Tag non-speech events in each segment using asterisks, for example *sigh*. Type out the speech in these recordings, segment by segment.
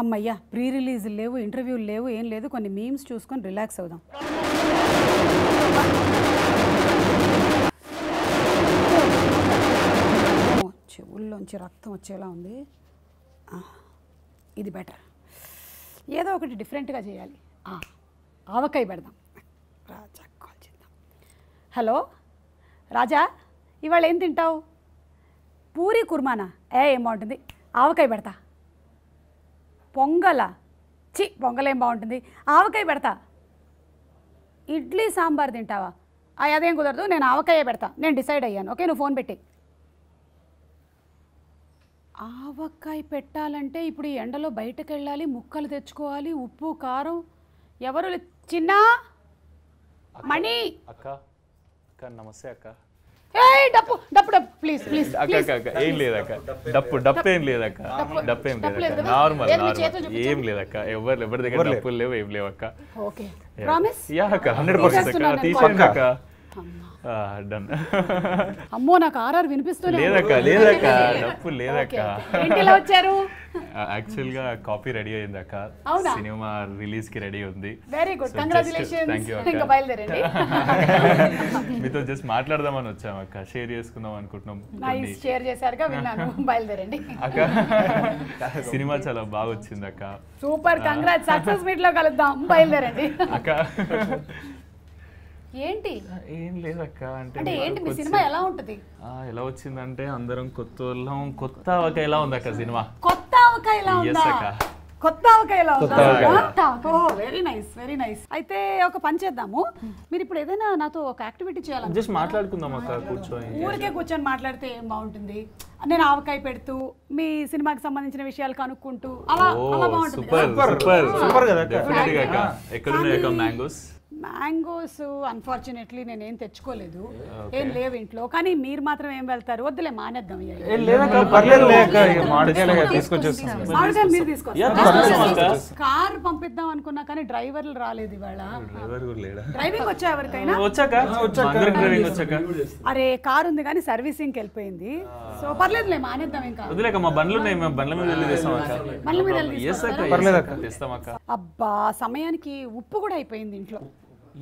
అమ్మయ్యా pre release లేవు ఇంటర్వ్యూలు లేవు ఏం లేదు కొన్ని మీమ్స్ చూసుకొని రిలాక్స్ అవుదాం. చెవుల్లోంచి రక్తం వచ్చేలా ఉంది. ఇది బెటర్ ఏదో ఒకటి డిఫరెంట్గా చేయాలి. ఆవకాయ పెడదాం. రాజా కాల్ చేద్దాం. హలో రాజా ఇవాళ ఏం తింటావు? పూరి కుర్మానా? ఏ ఏం బాగుంటుంది? ఆవకాయ పెడతా. పొంగల. చి పొంగల్ బాగుంటుంది. ఆవకాయ పెడతా. ఇడ్లీ సాంబార్ తింటావా? అదేం కుదరదు నేను ఆవకాయ పెడతా. నేను డిసైడ్ అయ్యాను. ఓకే నువ్వు ఫోన్ పెట్టి. ఆవకాయ పెట్టాలంటే ఇప్పుడు ఈ ఎండలో బయటకు వెళ్ళాలి ముక్కలు తెచ్చుకోవాలి ఉప్పు కారం. ఎవరు చిన్నా? మణి? అక్క. అక్క నమస్తే అక్క. డప్పు డప్పు డప్పు ప్లీజ్ ప్లీజ్ అక్క అక్క అక్క ఏం లేదక్క. డప్పు డప్పు ఏం లేదక్క. డప్పు ఏం లేదక్క? Normal normal. ఏం లేదక్క. ఎవరు ఎవరి దగ్గర డప్పులు లేవు ఏం లేవు అక్క. ఓకే. ప్రామిస్ యా అక్క హండ్రెడ్ పర్సెంట్ తీసేస్తున్నాను అక్క. నేను తీసేయండి అక్క. డన్. అమ్మో నాకు ఆర్ఆర్ వినిపిస్తూనే ఉంది. లేదక్క లేదక్క డప్పు లేదక్క. వచ్చారు? యాక్చువల్గా కాపీ రెడీ అయింది అక్క? సినిమా రిలీజ్కి రెడీ ఉంది. వెరీ గుడ్ కంగ్రాచులేషన్స్ ఇంకా. బయలుదేరండి. *laughs* మీతో జస్ట్ మాట్లాడదామని వచ్చాం అక్క. షేర్ చేసుకుందాం అనుకుంటున్నాం. నైస్ షేర్ చేశారుగా విన్నాను. *laughs* బయలుదేరండి. అక్క *laughs* సినిమా చాలా బాగా వచ్చింది అక్క. సూపర్ కంగ్రాట్ సక్సెస్ మీట్లో కలుద్దాం. బయలుదేరండి. అక్క. ఏంటి? ఏం లేదక్క అంటే అంటే ఏంటి మీ సినిమా ఎలా ఉంటుంది? ఆ, ఎలా వచ్చిందంటే అందరం కొత్త వాళ్ళం. కొత్త ఒక ఎలా ఉంది అక్క సినిమా? కొత్త ఆవకాయ ఎలా ఉందా? అక్క. కొత్త ఆవకాయ ఎలా ఉందా? వెరీ నైస్ వెరీ నైస్ అయితే ఒక పని చేద్దాము. మీరు ఇప్పుడు ఏదైనా నాతో ఒక యాక్టివిటీ చేయాలి జస్ట్ మాట్లాడుకుందాం అక్క కూర్చొని. ఊరికే కూర్చొని మాట్లాడితే ఏం బాగుంటుంది? నేను ఆవకాయ పెడుతూ మీ సినిమాకి సంబంధించిన విషయాలు కనుక్కుంటూ అలా అలా బాగుంటుంది సూపర్ సూపర్ సూపర్ కదా అక్క. డెఫినెట్గా అక్క. ఎక్కడున్నాయి అక్క మ్యాంగోస్? మ్యాంగోస్ అన్ఫార్చునేట్లీ నేను ఏం తెచ్చుకోలేదు ఏం లేవు ఇంట్లో. కానీ మీరు మాత్రం ఏం వెళ్తారు? వద్దులే మానేద్దాం మామిడికాయలు మీరు తీసుకొస్తారు. కార్ పంపిద్దాం అనుకున్నా కానీ డ్రైవర్లు రాలేదు ఇవాళ. డ్రైవింగ్ వచ్చా ఎవరికైనా? వచ్చాక అందరికి డ్రైవింగ్ వచ్చాక. అరే కార్ ఉంది కానీ సర్వీసింగ్కి వెళ్ళిపోయింది. సో పర్లేదులే మానేద్దాం ఇంకా. వదిలేక మా బండ్లు ఉన్నాయి మేము బండ్ల మీద బండ్ల అబ్బా సమయానికి ఉప్పు కూడా అయిపోయింది ఇంట్లో.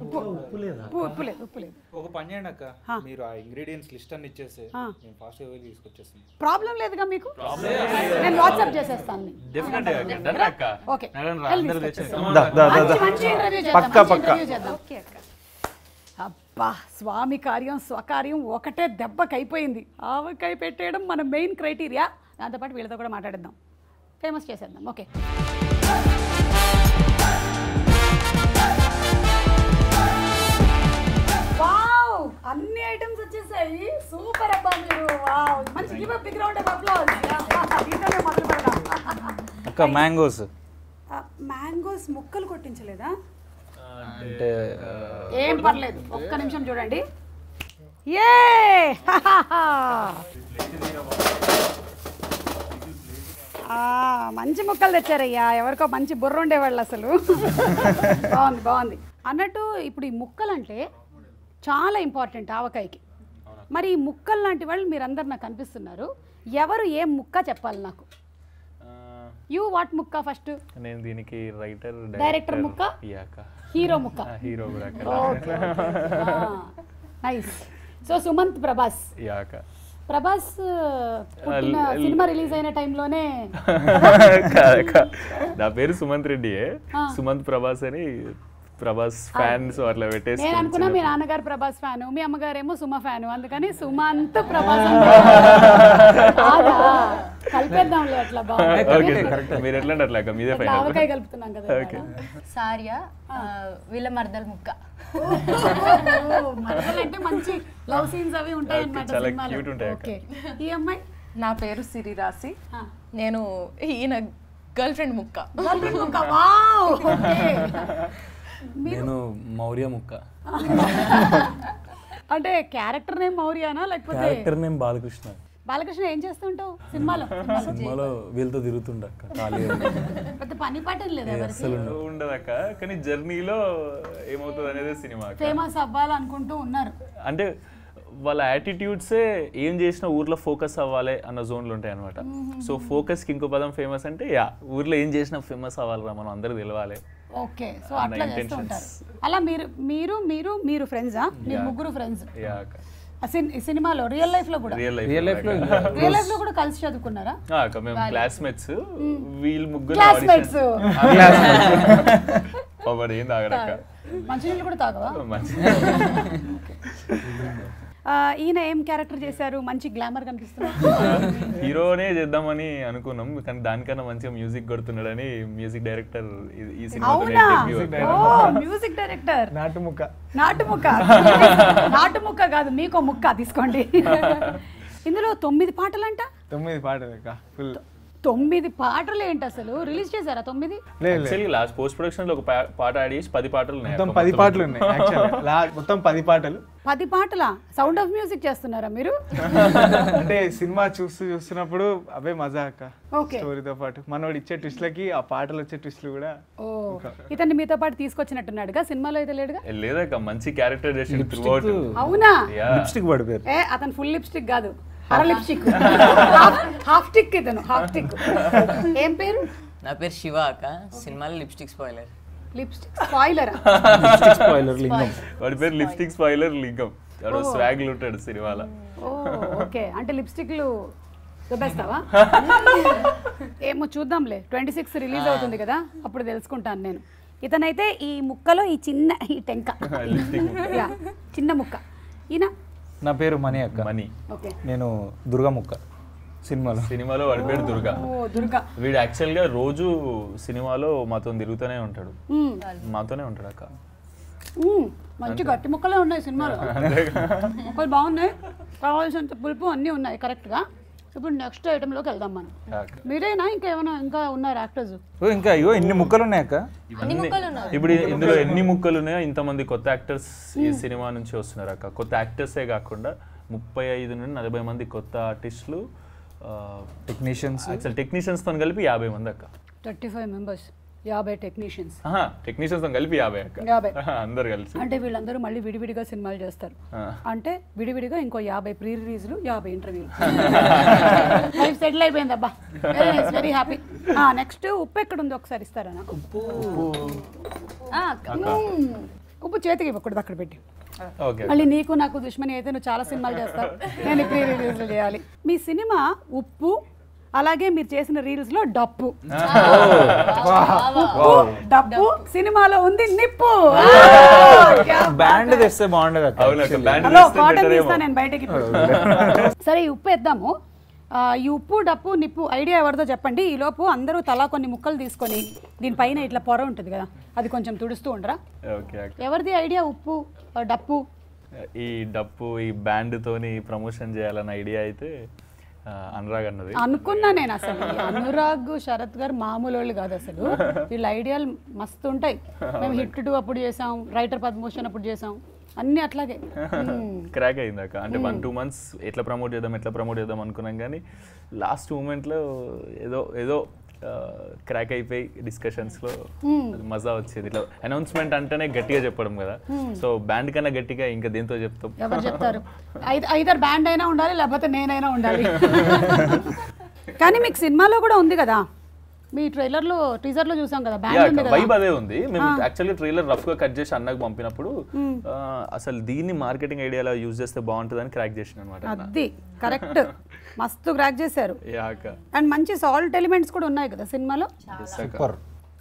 ఉప్పు. ఉప్పు ఉప్పు లేదు ఉప్పు లేదు ఒక పని చేయండి అక్క. మీరు ఆ ఇంగ్రీడియంట్స్ లిస్ట్ అన్ని ఇచ్చేస్తే నేను ఫాస్ట్గా తీసుకొచ్చేస్తాను. ప్రాబ్లం లేదుగా మీకు? నేను వాట్సాప్ చేసేస్తాను. డెఫినెట్గా అక్క. ఓకే పక్కా, పక్కా. ఇంటర్వ్యూ చేద్దాం. అబ్బా స్వామి కార్యం స్వకార్యం ఒకటే దెబ్బకి అయిపోయింది ఆవకాయ పెట్టేయడం మన మెయిన్ క్రైటీరియా దాంతోపాటు వీళ్ళతో కూడా మాట్లాడేద్దాం. ఫేమస్ చేసేద్దాం. ఓకే అన్ని ఐటమ్స్ వచ్చేసాయి. సూపర్ అబ్బా మీరు. మంచి give up big round of applause దీంతోనే మొదలు పెడదాం. అక్క మ్యాంగోస్ మ్యాంగోస్ ముక్కలు కొట్టించలేదా? అంటే ఏం పర్లేదు. ఒక్క నిమిషం చూడండి. ఏ! ఆ, మంచి ముక్కలు తెచ్చారయ్యా. ఎవరికో మంచి బుర్ర ఉండేవాళ్ళు అసలు. *laughs* బాగుంది బాగుంది. అన్నట్టు ఇప్పుడు ఈ ముక్కలు అంటే చాలా ఇంపార్టెంట్ ఆవకాయకి. మరి ఈ ముక్కలు లాంటి వాళ్ళు మీరందరు నాకు కనిపిస్తున్నారు ఎవరు ఏం ముక్క చెప్పాలి నాకు? యూ వాట్ ముక్క ఫస్ట్ నేను దీనికి రైటర్ Director ముక్క? యాక హీరో ముక్క. Hero nice so Sumanth Prabhas యాక Prabhas cinema release అయిన టైంలోనే *laughs* నా పేరు సుమంత్ రెడ్డియే. సుమంత్ ప్రభాస్ అని ప్రభాస్ ఫ్యాన్స్ అట్లా పెట్టేసి నేను అనుకున్నా మీ నాన్నగారు ప్రభాస్ ఫ్యాను మీ అమ్మగారేమో సుమ ఫ్యాను అందుకని సుమంత్ *laughs* ప్రభాస్ అని కాదా? కలిపేద్దాంలే అట్లా బాగుంది *laughs* ఓకే మీరు ఎట్లా అంటే అట్లా అక్క మీదే అట్లా ఫైన్ ఆవకాయ కలుపుతున్నాం కదా ఓకే సార్య ఆ, వీళ్ళ మరదల ముక్క. అంటే మంచి లవ్ సీన్స్ అవి ఉంటాయి అన్నమాట చాలా సినిమాలో. cute ఉంటాయి అక్క. ఓకే. ఈ అమ్మాయి? నా పేరు సిరి రాసి. నేను ఈయన గర్ల్ ఫ్రెండ్ ముక్క. గర్ల్ ఫ్రెండ్ ముక్క వావ్ *laughs* నేను మౌర్య ముక్క. అంటే క్యారెక్టర్ నేమ్ మౌర్యానా లేకపోతే క్యారెక్టర్ నేమ్ బాలకృష్ణ. బాలకృష్ణ ఏం చేస్తుంటావు? సినిమాలో? సినిమాలో వీళ్ళతో తిరుగుతుండ పెద్ద పని పాటం లేదు అసలు ఉండదక్క కానీ జర్నీలో ఏమవుతుంది అనేది సినిమా. ఫేమస్ అవ్వాలనుకుంటూ ఉన్నారు. అంటే వాళ్ళ యాటిట్యూడ్సే ఏం చేసినా ఊర్లో ఫోకస్ అవ్వాలి అన్న జోన్లు ఉంటాయి అనమాట సో ఫోకస్కి ఇంకో పదం ఫేమస్ అంటే యా ఊర్లో ఏం చేసినా ఫేమస్ అవ్వాలిరా మనం అందరూ తెలవాలి. ఓకే సో అట్లా చేస్తూ. ఉంటారు. అలా మీరు మీరు మీరు మీరు ఫ్రెండ్సా మీరు ముగ్గురు ఫ్రెండ్స్ యా సినిమాలో రియల్ లైఫ్లో కూడా? రియల్ లైఫ్ రియల్ లైఫ్లో రియల్ లైఫ్లో కూడా కలిసి చదువుకున్నారా? మేము క్లాస్మేట్స్ వీళ్ళు ముగ్గురు క్లాస్మేట్స్ ఒకటి *laughs* ఏం తాగడక్క మంచినీళ్ళు కూడా తాగవా? మంచి *laughs* ఆ, *laughs* ఈయన ఏం క్యారెక్టర్ చేశారు? మంచి గ్లామర్ కనిపిస్తున్నారు *laughs* హీరోనే చేద్దామని అనుకున్నాం కానీ దానికన్నా మంచిగా మ్యూజిక్ కొడుతున్నాడని మ్యూజిక్ డైరెక్టర్ ఈ సినిమా అవునా? ఓ మ్యూజిక్ డైరెక్టర్. నాటు ముక్క నాటు ముక్క *laughs* నాటు ముక్క కాదు మీకో ముక్క తీసుకోండి. *laughs* ఇందులో తొమ్మిది పాటలంట? తొమ్మిది పాటలు అక్క ఫుల్ తొమ్మిది పాటలు ఏంటి అసలు? రిలీజ్ చేశారా తొమ్మిది? లాస్ట్ పోస్ట్ ప్రొడక్షన్లో ఒక పాట చేసి పది పాటలు ఉన్నాయి. మొత్తం పది పాటలు ఉన్నాయి *laughs* మొత్తం పది పాటలు. పది పాటల? సౌండ్ ఆఫ్ మ్యూజిక్ చేస్తున్నారా మీరు? *laughs* అంటే సినిమా చూస్తూ చూస్తున్నప్పుడు అవే మజా అక్క. ఓకే. స్టోరీతో పాటు. మనోడు ఇచ్చే ట్విస్ట్లకి ఆ పాటలు వచ్చే ట్విస్ట్లు కూడా ఓ. ఇతన్ని మీతో పాటు తీసుకొచ్చినట్టున్నాడుగా? సినిమాలో అయితే లేడుగా? లేదక్క మంచి క్యారెక్టర్ చేసి అవునా? లిప్స్టిక్ పడిపోయారు ఏ అతను ఫుల్ లిప్స్టిక్ కాదు. అర లిప్స్టిక్ హాఫ్ టిక్ ఇతను హాఫ్ టిక్ ఏం పేరు? నా పేరు శివ అక్క సినిమాలో లిప్స్టిక్ స్పాయిలర్ లిప్స్టిక్ స్పాయిలరా స్పాయిలర్ లింగం. *laughs* వాడి పేరు లిప్స్టిక్ స్పాయిలర్ లింగం. వాడు స్వాగ్ ఉంటాడు సినిమాలో. ఓ ఓకే. అంటే లిప్స్టిక్లు దుబ్బేస్తావా? *laughs* ఏమో చూద్దాంలే. ట్వంటీ సిక్స్ రిలీజ్ అవుతుంది కదా అప్పుడు తెలుసుకుంటాను నేను. ఇతనైతే ఈ ముక్కలో ఈ చిన్న ఈ టెంక. *laughs* లిప్స్టిక్ చిన్న ముక్క. ఈయన నా పేరు మణి అక్క. Money okay. నేను దుర్గా ముక్క సినిమాలో. సినిమాలో వాడి పేరు దుర్గా. ఓ దుర్గా. వీడు యాక్చువల్గా రోజు సినిమాలో మాతో తిరుగుతూనే ఉంటాడు. మాతోనే ఉంటాడు అక్క. మంచి గట్టి ముక్కలే ఉన్నాయి సినిమాలో. ముక్కలు బాగున్నాయి. కావాల్సినంత పులుపు అన్నీ ఉన్నాయి కరెక్ట్గా ఇప్పుడు నెక్స్ట్ ఐటెంలోకి వెళ్దాం మనం. మీరేనా ఇంకా ఏమైనా ఇంకా ఉన్నారు యాక్టర్స్ ఓ ఇంకా అయ్యో ఇన్ని ముక్కలు ఉన్నాయి అక్క? ఇవన్నీ ఇప్పుడు ఇందులో ఎన్ని ముక్కలు ఉన్నాయో ఇంతమంది కొత్త యాక్టర్స్ ఈ సినిమా నుంచి వస్తున్నారు అక్క. కొత్త యాక్టర్సే కాకుండా ముప్పై ఐదు నుండి నలభై మంది కొత్త ఆర్టిస్టులు టెక్నీషియన్స్ అసలు టెక్నీషియన్స్తో కలిపి యాభై మంది అక్క. Thirty five members. యాభై టెక్నీషియన్స్. టెక్నీషియన్స్తో కలిపి యాభై యాభై. అందరు కలిసి. అంటే వీళ్ళందరూ మళ్ళీ విడివిడిగా సినిమాలు చేస్తారు. అంటే విడివిడిగా ఇంకో యాభై ప్రీ రిలీజ్లు యాభై ఇంటర్వ్యూలు. *laughs* లైఫ్ సెటిల్ అయిపోయింది అబ్బా. వెరీ హ్యాపీ నెక్స్ట్ ఉప్పు ఎక్కడ ఉంది ఒకసారి ఇస్తారా నాకు? ఆ, మ్మ్. ఉప్పు చేతికి ఇవ్వకూడదు అక్కడ పెట్టి. ఓకే. మళ్ళీ నీకు నాకు దుష్మని అయితే నువ్వు చాలా సినిమాలు చేస్తావు. నేను ప్రీ రిలీజ్లు చేయాలి. మీ సినిమా ఉప్పు అలాగే మీరు చేసిన రీల్స్లో డప్పు డప్పు సినిమాలో ఉంది నిప్పు. బ్యాండ్ తెస్తే బాగుండదు నేను బయటకి. సరే ఈ ఉప్పు వేద్దాము. ఆ, ఈ ఉప్పు డప్పు నిప్పు ఐడియా ఎవరిదో చెప్పండి. ఈ లోపు అందరూ తలా కొన్ని ముక్కలు తీసుకొని దీనిపైన ఇట్లా పొర ఉంటుంది కదా అది కొంచెం తుడుస్తూ ఉండరా? ఎవరిది ఐడియా ఉప్పు డప్పు? ఈ డప్పు ఈ బ్యాండ్ తోని ప్రమోషన్ చేయాలన్న ఐడియా అయితే అనురాగ్ అన్నది. అనుకున్నా నేను అసలు. అనురాగ్ శరత్ గారు మామూలు వాళ్ళు కాదు అసలు. వీళ్ళ ఐడియాలు మస్తు ఉంటాయి. మేము హిట్ టూ అప్పుడు చేసాం రైటర్ పద్మభూషణ్ అప్పుడు చేసాం. అన్ని అట్లాగే. *laughs* క్రాక్ అయింది అక్క. అంటే వన్ టూ మంత్స్ ఎట్లా ప్రమోట్ చేద్దాం ఎట్లా ప్రమోట్ చేద్దాం అనుకున్నాం కానీ లాస్ట్ మూమెంట్లో ఏదో ఏదో క్రాక్ అయిపోయి డిస్కషన్స్లో మజా వచ్చేది. ఇట్లా అనౌన్స్మెంట్ అంటేనే గట్టిగా చెప్పడం కదా. సో బ్యాండ్ కన్నా గట్టిగా ఇంకా దేంతో చెప్తాం? ఎవరు చెప్తారు? ఐద ఐదర్ బ్యాండ్ అయినా ఉండాలి లేకపోతే నేనైనా ఉండాలి. *laughs* కానీ మీకు సినిమాలో కూడా ఉంది కదా? మీ ట్రైలర్లో టీజర్లో చూసాం కదా బ్యాండ్ ఉంది కదా. వైబ్ అదే ఉంది. మేము యాక్చువల్లీ ట్రైలర్ రఫ్గా కట్ చేసి అన్నకు పంపినప్పుడు ఆ, అసలు దీన్ని మార్కెటింగ్ ఐడియాలో యూజ్ చేస్తే బాగుంటుందని క్రాక్ చేసిన అనమాట అది కరెక్ట్ *laughs* మస్తు క్రాక్ చేశారు. యాక అండ్ మంచి సాల్ట్ ఎలిమెంట్స్ కూడా ఉన్నాయి కదా సినిమాలో? సూపర్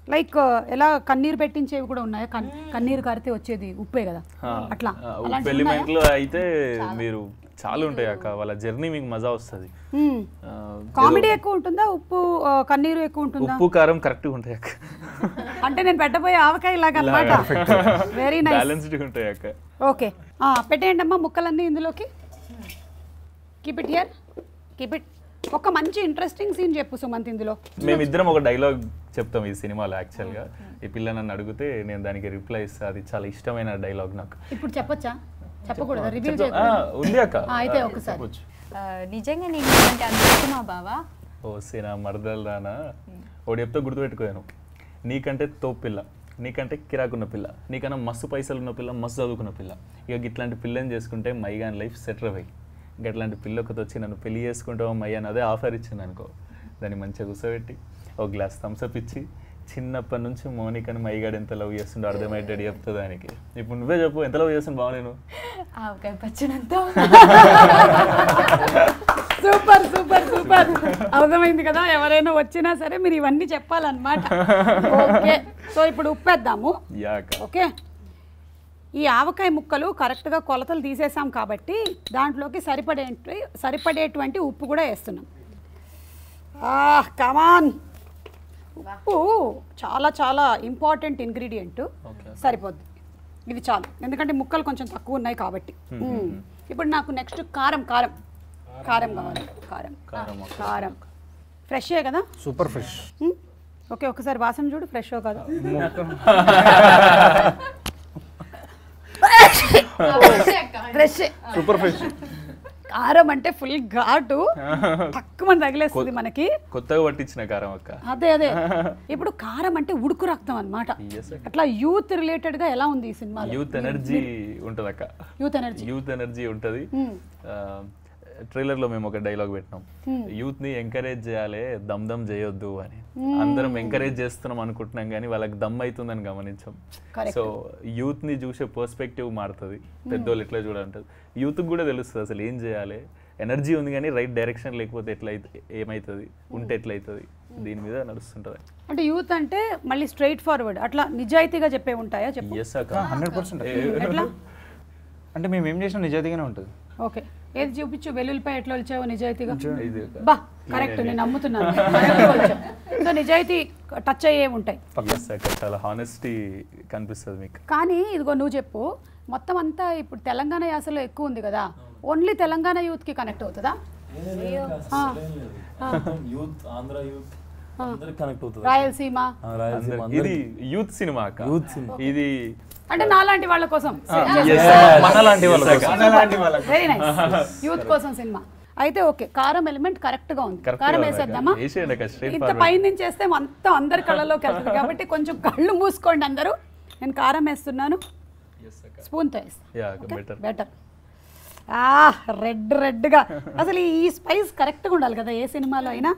లైక్ ఎలా కన్నీరు పెట్టించేవి కూడా ఉన్నాయి? కన్- కన్నీరు కారితే వచ్చేది ఉప్పే కదా. అట్లా. లో అయితే మీరు చాలా ఉంటాయి అక్క వాళ్ళ జర్నీ మీకు మజా వస్తుంది. కామెడీ ఎక్కువ ఉంటుందా? ఉప్పు కన్నీరు ఎక్కువ ఉంటుందా? ఉప్పు కారం కరెక్ట్గా ఉంటాయి అక్క. అంటే నేను పెట్టబోయే ఆవకాయ లాగా అనమాట వెరీ నైస్ బ్యాలెన్స్డ్ ఉంటాయి అక్క. ఓకే. పెట్టేయండి అమ్మా ముక్కలన్నీ ఇందులోకి. Keep it here keep it ఒక మంచి ఇంట్రెస్టింగ్ సీన్ చెప్పు సుమంత్ ఇందులో. మేమిద్దరం ఒక డైలాగ్ చెప్తాం ఈ సినిమాలో యాక్చువల్గా ఈ పిల్ల నన్ను అడిగితే నేను దానికి రిప్లై ఇస్తా అది చాలా ఇష్టమైన డైలాగ్ నాకు. ఇప్పుడు చెప్పొచ్చా? చెప్పకూడదా రివీల్ ఉంది అక్క. అయితే ఒకసారి. నిజంగా నేను ఇష్టమా బావా? ఓ సేనా మరదలు రానా? ఒకటి చెప్తే గుర్తుపెట్టుకోయాను నీకంటే తోపిల్ల నీకంటే కిరాకున్న పిల్ల నీకన్నా మస్తు పైసలు ఉన్న పిల్ల మస్తు చదువుకున్న పిల్ల. ఇక ఇట్లాంటి పిల్లని చేసుకుంటే మైగాన్ లైఫ్ సెటిల్ అయ్యి ఇంకా అట్లాంటి పిల్ల ఒకటి వచ్చి నన్ను పెళ్ళి చేసుకుంటావా మై అని అదే ఆఫర్ ఇచ్చింది అనుకో. దాన్ని మంచిగా కూర్చోబెట్టి ఒక గ్లాస్ థమ్స్అప్ ఇచ్చి చిన్నప్పటి నుంచి మౌనికని మైగాడు ఎంత లవ్ చేస్తుండో అర్థమయ్యేటట్టు చెప్తుంది దానికి. ఇప్పుడు నువ్వే చెప్పు ఎంత లవ్ చేస్తాను బాగా నేను? ఆవకాయ పచ్చడంత *laughs* సూపర్ సూపర్ సూపర్. అర్థమైంది కదా ఎవరైనా వచ్చినా సరే మీరు ఇవన్నీ చెప్పాలన్నమాట. ఓకే సో ఇప్పుడు ఉప్పేద్దాము. యాక ఓకే. ఈ ఆవకాయ ముక్కలు కరెక్ట్గా కొలతలు తీసేసాం కాబట్టి దాంట్లోకి సరిపడే సరిపడేటువంటి ఉప్పు కూడా వేస్తున్నాం. కమాన్ ఉప్పు చాలా చాలా ఇంపార్టెంట్ ఇంగ్రీడియంట్ సరిపోద్ది. ఇది చాలు. ఎందుకంటే ముక్కలు కొంచెం తక్కువ ఉన్నాయి కాబట్టి. ఇప్పుడు నాకు నెక్స్ట్ కారం కారం. కారం. కావాలి. కారం. కారం ఫ్రెషే కదా? Super fresh. ఓకే ఒకసారి వాసన చూడు ఫ్రెష్ కదా. ఫ్రెష్ సూపర్ ఫ్రెష్ కారం అంటే ఫుల్ ఘాటు. తక్కువ తగిలేస్తుంది మనకి. కొత్తగా పట్టించిన కారం అక్క. అదే అదే. *laughs* ఇప్పుడు కారం అంటే ఉడుకు రక్తం అక్క. అట్లా యూత్ రిలేటెడ్గా ఎలా ఉంది ఈ సినిమా యూత్ ఎనర్జీ ఉంటుంది అక్క యూత్ ఎనర్జీ యూత్ ఎనర్జీ ఉంటుంది. ట్రైలర్లో మేము ఒక డైలాగ్ పెట్టినాం. యూత్ని ఎంకరేజ్ చేయాలి దమ్ దమ్ చేయొద్దు అని. అందరం ఎంకరేజ్ చేస్తున్నాం అనుకుంటున్నాం కానీ వాళ్ళకి దమ్ అవుతుందని గమనించాం. సో యూత్ని చూసే పర్స్పెక్టివ్ మారుతుంది. పెద్దోళ్ళు ఎట్లా చూడాలంటారు? యూత్ కూడా తెలుస్తుంది అసలు ఏం చేయాలి? ఎనర్జీ ఉంది కానీ రైట్ డైరెక్షన్ లేకపోతే ఎట్లా అయితే ఏమవుతుంది ఉంటే ఎట్లా అవుతుంది దీని మీద నడుస్తుంటుంది. అంటే యూత్ అంటే మళ్ళీ స్ట్రైట్ ఫార్వర్డ్ అట్లా నిజాయితీగా చెప్పే ఉంటాయా చెప్పు? Yes hundred percent. అంటే మేము ఏం చేసినా నిజాయితీగానే ఉంటుంది. ఓకే ఏది చూపించు? వెల్లుల్లిపై ఎట్లా వచ్చావో నిజాయితీగా? బా కరెక్ట్ నేను నమ్ముతున్నాను. సో నిజాయితీ టచ్ అయ్యే ఉంటాయి. చాలా హానెస్టీ కనిపిస్తుంది మీకు. కానీ ఇదిగో నువ్వు చెప్పు మొత్తం అంతా ఇప్పుడు తెలంగాణ యాసలో ఎక్కువ ఉంది కదా ఓన్లీ తెలంగాణ యూత్కి కనెక్ట్ అవుతుందా? యూత్ ఆంధ్ర యూత్ అందరికి కనెక్ట్ అవుతుంది. రాయలసీమ. ఇది యూత్ సినిమా యూత్ సినిమా. ఇది అంటే నాలాంటి వాళ్ళ కోసం మనలాంటి వాళ్ళ కోసం. వెరీ నైస్ యూత్ కోసం సినిమా. అయితే ఓకే కారం ఎలిమెంట్ కరెక్ట్గా ఉంది. కారం. వేసేద్దామా ఇంత. పై నుంచి వేస్తే మొత్తం అందరి కళ్ళలోకి వెళ్తుంది. కాబట్టి కొంచెం కళ్ళు మూసుకోండి అందరూ. నేను కారం వేస్తున్నాను. స్పూన్తో వేస్తాను బెటర్ రెడ్ రెడ్గా అసలు ఈ స్పైస్ కరెక్ట్గా ఉండాలి కదా ఏ సినిమాలో అయినా.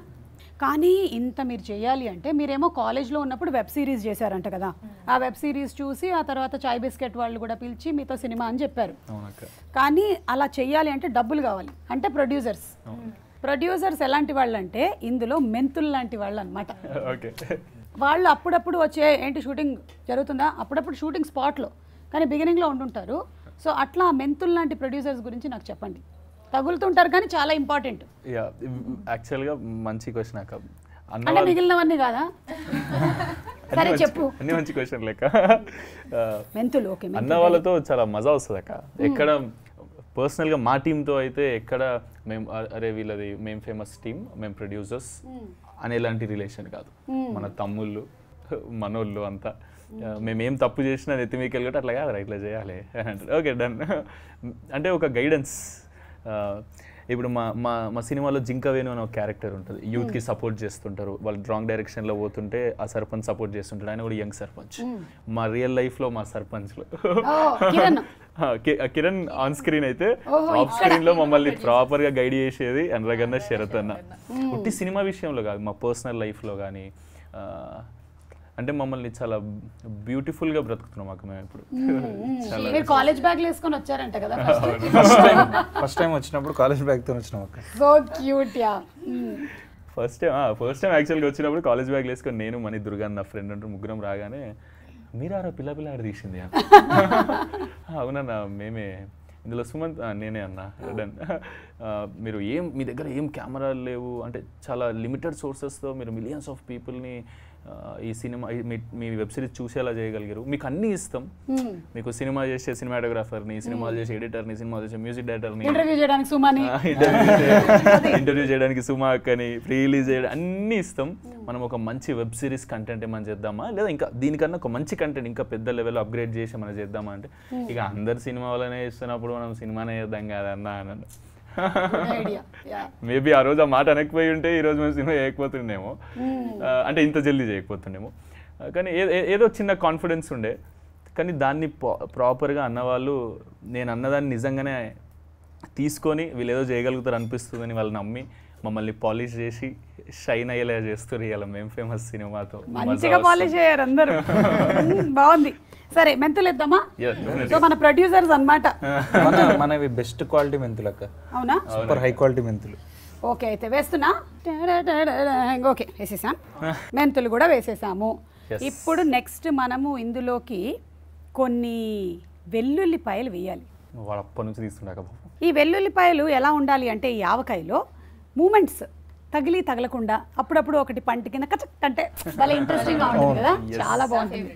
కానీ ఇంత మీరు చేయాలి అంటే మీరేమో కాలేజ్లో ఉన్నప్పుడు వెబ్ సిరీస్ చేశారంట కదా. ఆ వెబ్ సిరీస్ చూసి ఆ తర్వాత చాయ్ బిస్కెట్ వాళ్ళు కూడా పిలిచి మీతో సినిమా అని చెప్పారు. అవునక్క కానీ అలా చెయ్యాలి అంటే డబ్బులు కావాలి. అంటే ప్రొడ్యూసర్స్. ప్రొడ్యూసర్స్ ఎలాంటి వాళ్ళు అంటే ఇందులో మెంతులు లాంటి వాళ్ళు అనమాట *laughs* ఓకే. వాళ్ళు అప్పుడప్పుడు వచ్చే ఏంటి షూటింగ్ జరుగుతుందా? అప్పుడప్పుడు షూటింగ్ స్పాట్లో. కానీ బిగినింగ్లో ఉంటుంటారు సో అట్లా మెంతుల్ లాంటి ప్రొడ్యూసర్స్ గురించి నాకు చెప్పండి. తగులుతుంటారు కానీ చాలా ఇంపార్టెంట్. యా యాక్చువల్గా మంచి క్వశ్చన్ అక్క. అన్న అంటే మిగిలినవన్నీ కాదా? సరే చెప్పు. అన్ని మంచి క్వశ్చన్ లెక్క మెంతులు ఓకే అన్న వాళ్ళతో చాలా మజా వస్తుంది అక్క. ఎక్కడ పర్సనల్గా మా టీంతో అయితే ఎక్కడ మేము అరే వీళ్ళది మేము ఫేమస్ టీం మేము ప్రొడ్యూసర్స్ అనేలాంటి రిలేషన్ కాదు. మన తమ్ముళ్ళు మనోళ్ళు అంతా. మేము. ఏం తప్పు చేసినా నెత్తిమీకెళ్ళి అట్లా కాదు ఇట్లా చేయాలి. *laughs* Okay done. అంటే ఒక గైడెన్స్ ఇప్పుడు మా మా మా సినిమాలో జింక వేణు అనే ఒక క్యారెక్టర్ ఉంటుంది. యూత్కి సపోర్ట్ చేస్తుంటారు. వాళ్ళు రాంగ్ డైరెక్షన్లో పోతుంటే ఆ సర్పంచ్ సపోర్ట్ చేస్తుంటాడు. ఆయన కూడా యంగ్ సర్పంచ్. మా రియల్ లైఫ్లో మా సర్పంచ్లో. కిరణ్. *laughs* ఆన్ స్క్రీన్ అయితే ఆఫ్ స్క్రీన్లో మమ్మల్ని ప్రాపర్గా గైడ్ చేసేది అనురగన్న శరత్ అన్న ఉట్టి సినిమా విషయంలో కాదు మా పర్సనల్ లైఫ్లో కానీ అంటే మమ్మల్ని చాలా బ్యూటిఫుల్గా బ్రతుకుతున్నాం అక్క మేము ఇప్పుడు మీరు కాలేజ్ బ్యాగ్లు వేసుకొని వచ్చారంట కదా ఫస్ట్ టైం ఫస్ట్ టైం వచ్చినప్పుడు కాలేజ్ బ్యాగ్తో వచ్చినాం అక్క. So cute yeah first time first time యాక్చువల్గా వచ్చినప్పుడు కాలేజ్ బ్యాగ్ వేసుకొని నేను మనీ దుర్గాన్ నా ఫ్రెండ్ అంటూ ముగ్గురం రాగానే మీరారా పిల్ల పిల్ల ఆడ తీసింది అన్న. "ఆ, *laughs* అవునన్నా మేమే. ఇందులో సుమంత్ నేనే అన్న మీరు ఏం మీ దగ్గర ఏం కెమెరాలు లేవు? అంటే చాలా లిమిటెడ్ సోర్సెస్తో మీరు మిలియన్స్ ఆఫ్ పీపుల్ని ఈ సినిమా మీ వెబ్ సిరీస్ చూసేలా చేయగలిగారు. మీకు అన్నీ ఇస్తాం. మీకు సినిమా చేసే సినిమాటోగ్రాఫర్ని సినిమాలు చేసే ఎడిటర్ని సినిమా చేసే మ్యూజిక్ డైరెక్టర్ని ఇంటర్వ్యూ చేయడానికి సుమాని. ఇంటర్వ్యూ చేయడానికి సుమా అక్కని ప్రీ రిలీజ్ చేయడం అన్నీ ఇస్తాం. మనం ఒక మంచి వెబ్ సిరీస్ కంటెంట్ ఏమైనా చేద్దామా? లేదా ఇంకా దీనికన్నా ఒక మంచి కంటెంట్ ఇంకా పెద్ద లెవెల్ అప్గ్రేడ్ చేసి మనం చేద్దామా అంటే ఇక అందరు సినిమా వల్లనే ఇస్తున్నప్పుడు మనం సినిమానే చేద్దాం కదన్నా అని ఐడియా యా మేబీ ఆ రోజు ఆ మాట అనకపోయి ఉంటే ఈ రోజు మనం సినిమా చేయకపోతుండేమో. ఆ, అంటే ఇంత జల్దీ చేయకపోతుండేమో. కానీ ఏదో చిన్న కాన్ఫిడెన్స్ ఉండే. కానీ దాన్ని ప్రాపర్గా అన్నవాళ్ళు నేను అన్నదాన్ని నిజంగానే తీసుకొని వీళ్ళు ఏదో చేయగలుగుతారు అనిపిస్తుందని వాళ్ళు నమ్మి మమ్మల్ని పాలిష్ చేసి షైన్ అయ్యేలా చేస్తారు ఇవాళ మేము ఫేమస్ సినిమాతో. మంచిగా పాలిష్ అయ్యారు అందరూ. బాగుంది. సరే మెంతులు ఇద్దామా Yes, definitely. సో మన ప్రొడ్యూసర్స్ అన్నమాట. మన మనవి బెస్ట్ క్వాలిటీ మెంతులు అక్క. అవునా? సూపర్ హై క్వాలిటీ మెంతులు. ఓకే అయితే వేస్తున్నా. ఓకే వేసేసాం మెంతులు కూడా వేసేసాము. ఇప్పుడు నెక్స్ట్ మనము ఇందులోకి కొన్ని వెల్లుల్లిపాయలు వేయాలి వాడు అప్పటి నుంచి తీస్తుండక ఈ వెల్లుల్లిపాయలు ఎలా ఉండాలి అంటే ఈ ఆవకాయలో మూమెంట్స్ తగిలి తగలకుండా అప్పుడప్పుడు ఒకటి పంట కింద కచక్ అంటే భలే ఇంట్రెస్టింగ్గా ఉంటుంది కదా? చాలా బాగుంటుంది.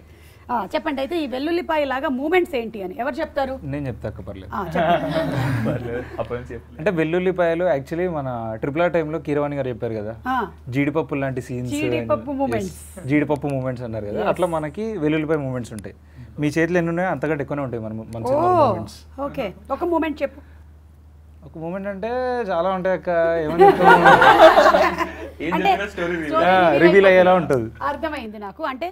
ఆ, చెప్పండి అయితే ఈ వెల్లుల్లిపాయ లాగా మూమెంట్స్ ఏంటి అని? ఎవరు చెప్తారు? నేను చెప్తా అక్క పర్లేదు. ఆ, చెప్పండి. అప్పటి నుంచి చెప్పలేదు. అంటే వెల్లుల్లిపాయలు యాక్చువల్లీ మన ట్రిపుల్ ఆర్ టైంలో కీరవాణి గారు చెప్పారు కదా? ఆ, జీడిపప్పు లాంటి సీన్స్ జీడిపప్పు moments. జీడిపప్పు మూమెంట్స్ అన్నారు కదా? అట్లా మనకి వెల్లుల్లిపాయ మూమెంట్స్ ఉంటాయి. మీ చేతిలో ఎన్ని ఉన్నాయో అంతకంటే ఎక్కువనే ఉంటాయి మన మన ఓ సినిమా మూమెంట్స్. ఓకే. ఒక మూమెంట్ చెప్పు. ఒక మూమెంట్ అంటే చాలా ఉంటాయి అక్క. ఏమని చెప్తాము *laughs* ఏం చెప్పినా story reveal. రివీల్ అయ్యేలా ఉంటుంది. అర్థమైంది నాకు. అంటే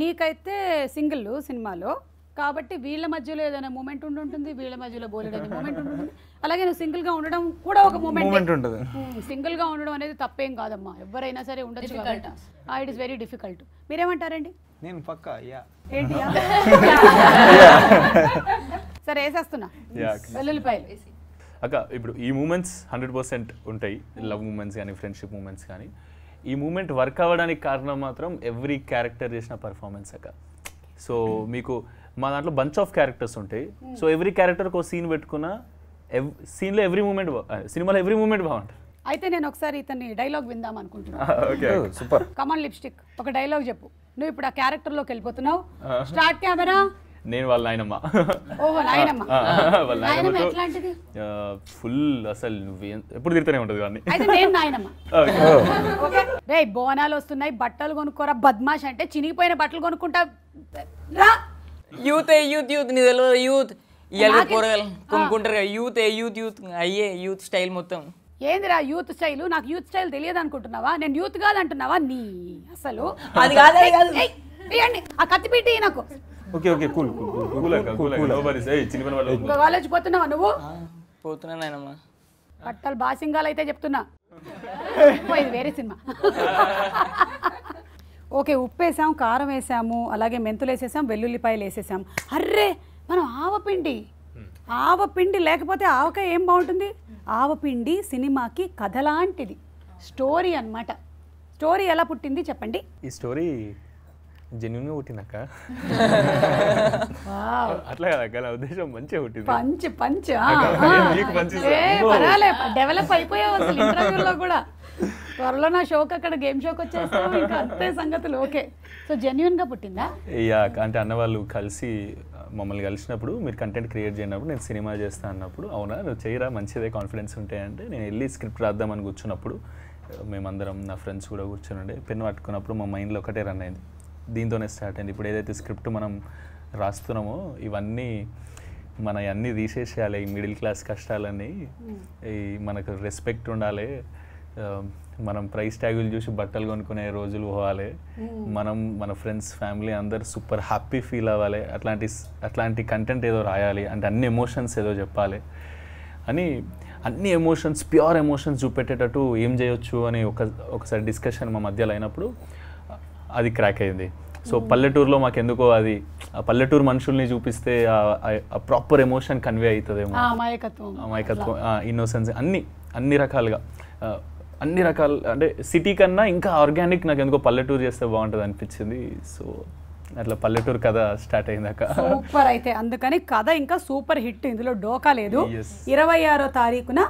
నీకైతే సింగిల్ సినిమాలో కాబట్టి వీళ్ళ మధ్యలో ఏదైనా మూమెంట్ ఉండి ఉంటుంది వీళ్ళ మధ్యలో బోలెడని మూమెంట్ ఉంటుంది. అలాగే నువ్వు సింగిల్గా ఉండడం కూడా ఒక మూమెంట్ మూమెంట్ ఉంటుంది. సింగిల్గా ఉండడం అనేది తప్పేం కాదమ్మా. ఎవరైనా సరే ఉండొచ్చు కాబట్టి. ఇట్ ఇస్ వెరీ డిఫికల్ట్ మీరేమంటారండి? నేను పక్క యా. ఏంటి *laughs* సరే వేసేస్తున్నా. వెల్లుల్లిపాయలు. అక్క ఇప్పుడు ఈ మూమెంట్స్ హండ్రెడ్ పర్సెంట్ ఉంటాయి. లవ్ మూమెంట్స్ కానీ ఫ్రెండ్షిప్ మూమెంట్స్ కానీ. ఈ మూమెంట్ వర్క్ అవ్వడానికి కారణం మాత్రం ఎవ్రీ క్యారెక్టర్ చేసిన పర్ఫార్మెన్స్ అక్క. సో మీకు మా దాంట్లో బంచ్ ఆఫ్ క్యారెక్టర్స్ ఉంటాయి. సో ఎవ్రీ క్యారెక్టర్కి ఒక సీన్ పెట్టుకున్న ఎవ్ సీన్లో ఎవ్రీ మూమెంట్ సినిమాలో ఎవ్రీ మూమెంట్ బాగుంటుంది. అయితే నేను ఒకసారి ఇతన్ని డైలాగ్ విందాం అనుకుంటున్నాను *laughs* okay super. Come on lipstick ఒక డైలాగ్ చెప్పు. నువ్వు ఇప్పుడు ఆ క్యారెక్టర్లోకి వెళ్ళిపోతున్నావు. స్టార్ట్ కెమెరా నేను వాళ్ళ నాయనమ్మ వాళ్ళ నాయనమ్మ నాయనమ్మతో ఎట్లాంటిది ఫుల్ అసలు నువ్వు ఎప్పుడు తిరుగుతూనే ఉంటుంది ఓకే రే బోనాలు వస్తున్నాయి బట్టలు కొనుక్కోరా బద్మాష్ అంటే చినిగిపోయిన బట్టలు కొనుక్కుంటా యూత్ ఏ యూత్ యూత్ నీ తెలియదు యూత్ ఇవాళ నాకే- కూరగాయలు కొనుక్కుంటారు యూత్ ఏ యూత్ యూత్ అయ్యే యూత్ స్టైల్ మొత్తం ఏందిరా యూత్ స్టైల్ నాకు యూత్ స్టైల్ తెలియదు అనుకుంటున్నావా నేను యూత్ కాదు అంటున్నావా నీ అసలు అది కాదు, ఆ కత్తి పెట్టి నాకు okay okay cool cool cool cool ఇంకో కాలేజ్ పోతున్నావా నువ్వు? పోతున్నా నాయనమ్మా. బట్టలు బాసింగాలు అయితే చెప్తున్నా. *laughs* ఇది వేరే సినిమా. *laughs* ఓకే ఉప్పు వేసాం కారం వేసాము అలాగే మెంతులు వేసేసాం వెల్లుల్లిపాయలు వేసేసాం. అర్రే మనం ఆవపిండి. ఆవపిండి లేకపోతే ఆవకాయ ఏం బాగుంటుంది? ఆవపిండి సినిమాకి కథ లాంటిది స్టోరీ అన్నమాట. స్టోరీ ఎలా పుట్టింది చెప్పండి. ఈ స్టోరీ జెన్యున్గా పుట్టినాక వావ్. అట్లా కదా నా ఉద్దేశం మంచిగా పుట్టింది. పంచ్ పంచ్ మీకు పంచ్. డెవలప్ అయిపోయావు అసలు ఇంటర్వ్యూలో కూడా. త్వరలో నా షోకి అక్కడ గేమ్ షోకి వచ్చేస్తావు ఇంకా అంతే సంగతులు. ఓకే. సో జెన్యున్గా పుట్టిందా? యా అంటే అన్న వాళ్ళు కలిసి మమ్మల్ని కలిసినప్పుడు మీరు కంటెంట్ క్రియేట్ చేయనప్పుడు నేను సినిమా చేస్తా అన్నప్పుడు అవునా? నువ్వు చేయరా? మంచిదే కాన్ఫిడెన్స్ ఉంటాయంటే నేను వెళ్ళి స్క్రిప్ట్ రాద్దామని కూర్చున్నప్పుడు మేమందరం నా ఫ్రెండ్స్ కూడా కూర్చొని ఉండే పెన్ పట్టుకున్నప్పుడు మా మైండ్లో ఒకటే రన్ అయింది. దీంతోనే స్టార్ట్ అయింది. ఇప్పుడు ఏదైతే స్క్రిప్ట్ మనం రాస్తున్నామో ఇవన్నీ మన అన్నీ తీసేసేయాలి. ఈ మిడిల్ క్లాస్ కష్టాలన్నీ ఈ మనకు రెస్పెక్ట్ ఉండాలి. మనం ప్రైస్ ట్యాగులు చూసి బట్టలు కొనుక్కునే రోజులు పోవాలి. మనం మన ఫ్రెండ్స్ ఫ్యామిలీ అందరు సూపర్ హ్యాపీ ఫీల్ అవ్వాలి. అట్లాంటి అట్లాంటి కంటెంట్ ఏదో రాయాలి. అంటే అన్ని ఎమోషన్స్ ఏదో చెప్పాలి. అని అన్ని ఎమోషన్స్ ప్యూర్ ఎమోషన్స్ చూపెట్టేటట్టు ఏం చేయొచ్చు అని ఒక ఒకసారి డిస్కషన్ మా మధ్యలో అయినప్పుడు అది క్రాక్ అయింది. సో పల్లెటూరులో మాకు ఎందుకో అది పల్లెటూరు మనుషుల్ని చూపిస్తే ప్రాపర్ ఎమోషన్ కన్వే అవుతుందేమో. అమాయకత్వం. ఇన్నోసెన్స్ అన్ని అన్ని రకాలుగా. అన్ని రకాల అంటే సిటీ కన్నా ఇంకా ఆర్గానిక్ నాకు ఎందుకో పల్లెటూరు చేస్తే బాగుంటుంది అనిపించింది. సో అట్లా పల్లెటూరు కథ స్టార్ట్ అయిందాక. సూపర్ అయితే. అందుకని కథ ఇంకా సూపర్ హిట్ ఇందులో డోకా లేదు. ఇరవై ఆరో తారీఖున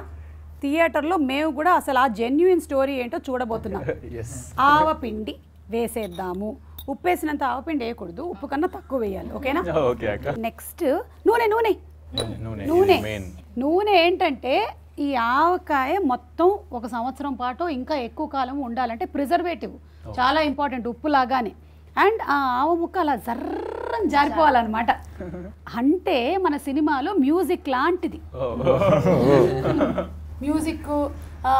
థియేటర్లో మేము కూడా అసలు ఆ జెన్యున్ స్టోరీ ఏంటో చూడబోతున్నాం. *laughs* ఆవపిండి వేసేద్దాము. ఉప్పు వేసినంత ఆవపిండి వేయకూడదు. ఉప్పు కన్నా తక్కువ వేయాలి. ఓకేనా? *laughs* నెక్స్ట్ నూనె నూనె. నూనె నూనె ఏంటంటే ఈ ఆవకాయ మొత్తం ఒక సంవత్సరం పాటు ఇంకా ఎక్కువ కాలం ఉండాలంటే ప్రిజర్వేటివ్. చాలా ఇంపార్టెంట్ ఉప్పు లాగానే. అండ్ ఆ ఆవ ముక్క అలా జర్రం జారిపోవాలన్నమాట. *laughs* అంటే మన సినిమాలో మ్యూజిక్ లాంటిది. మ్యూజిక్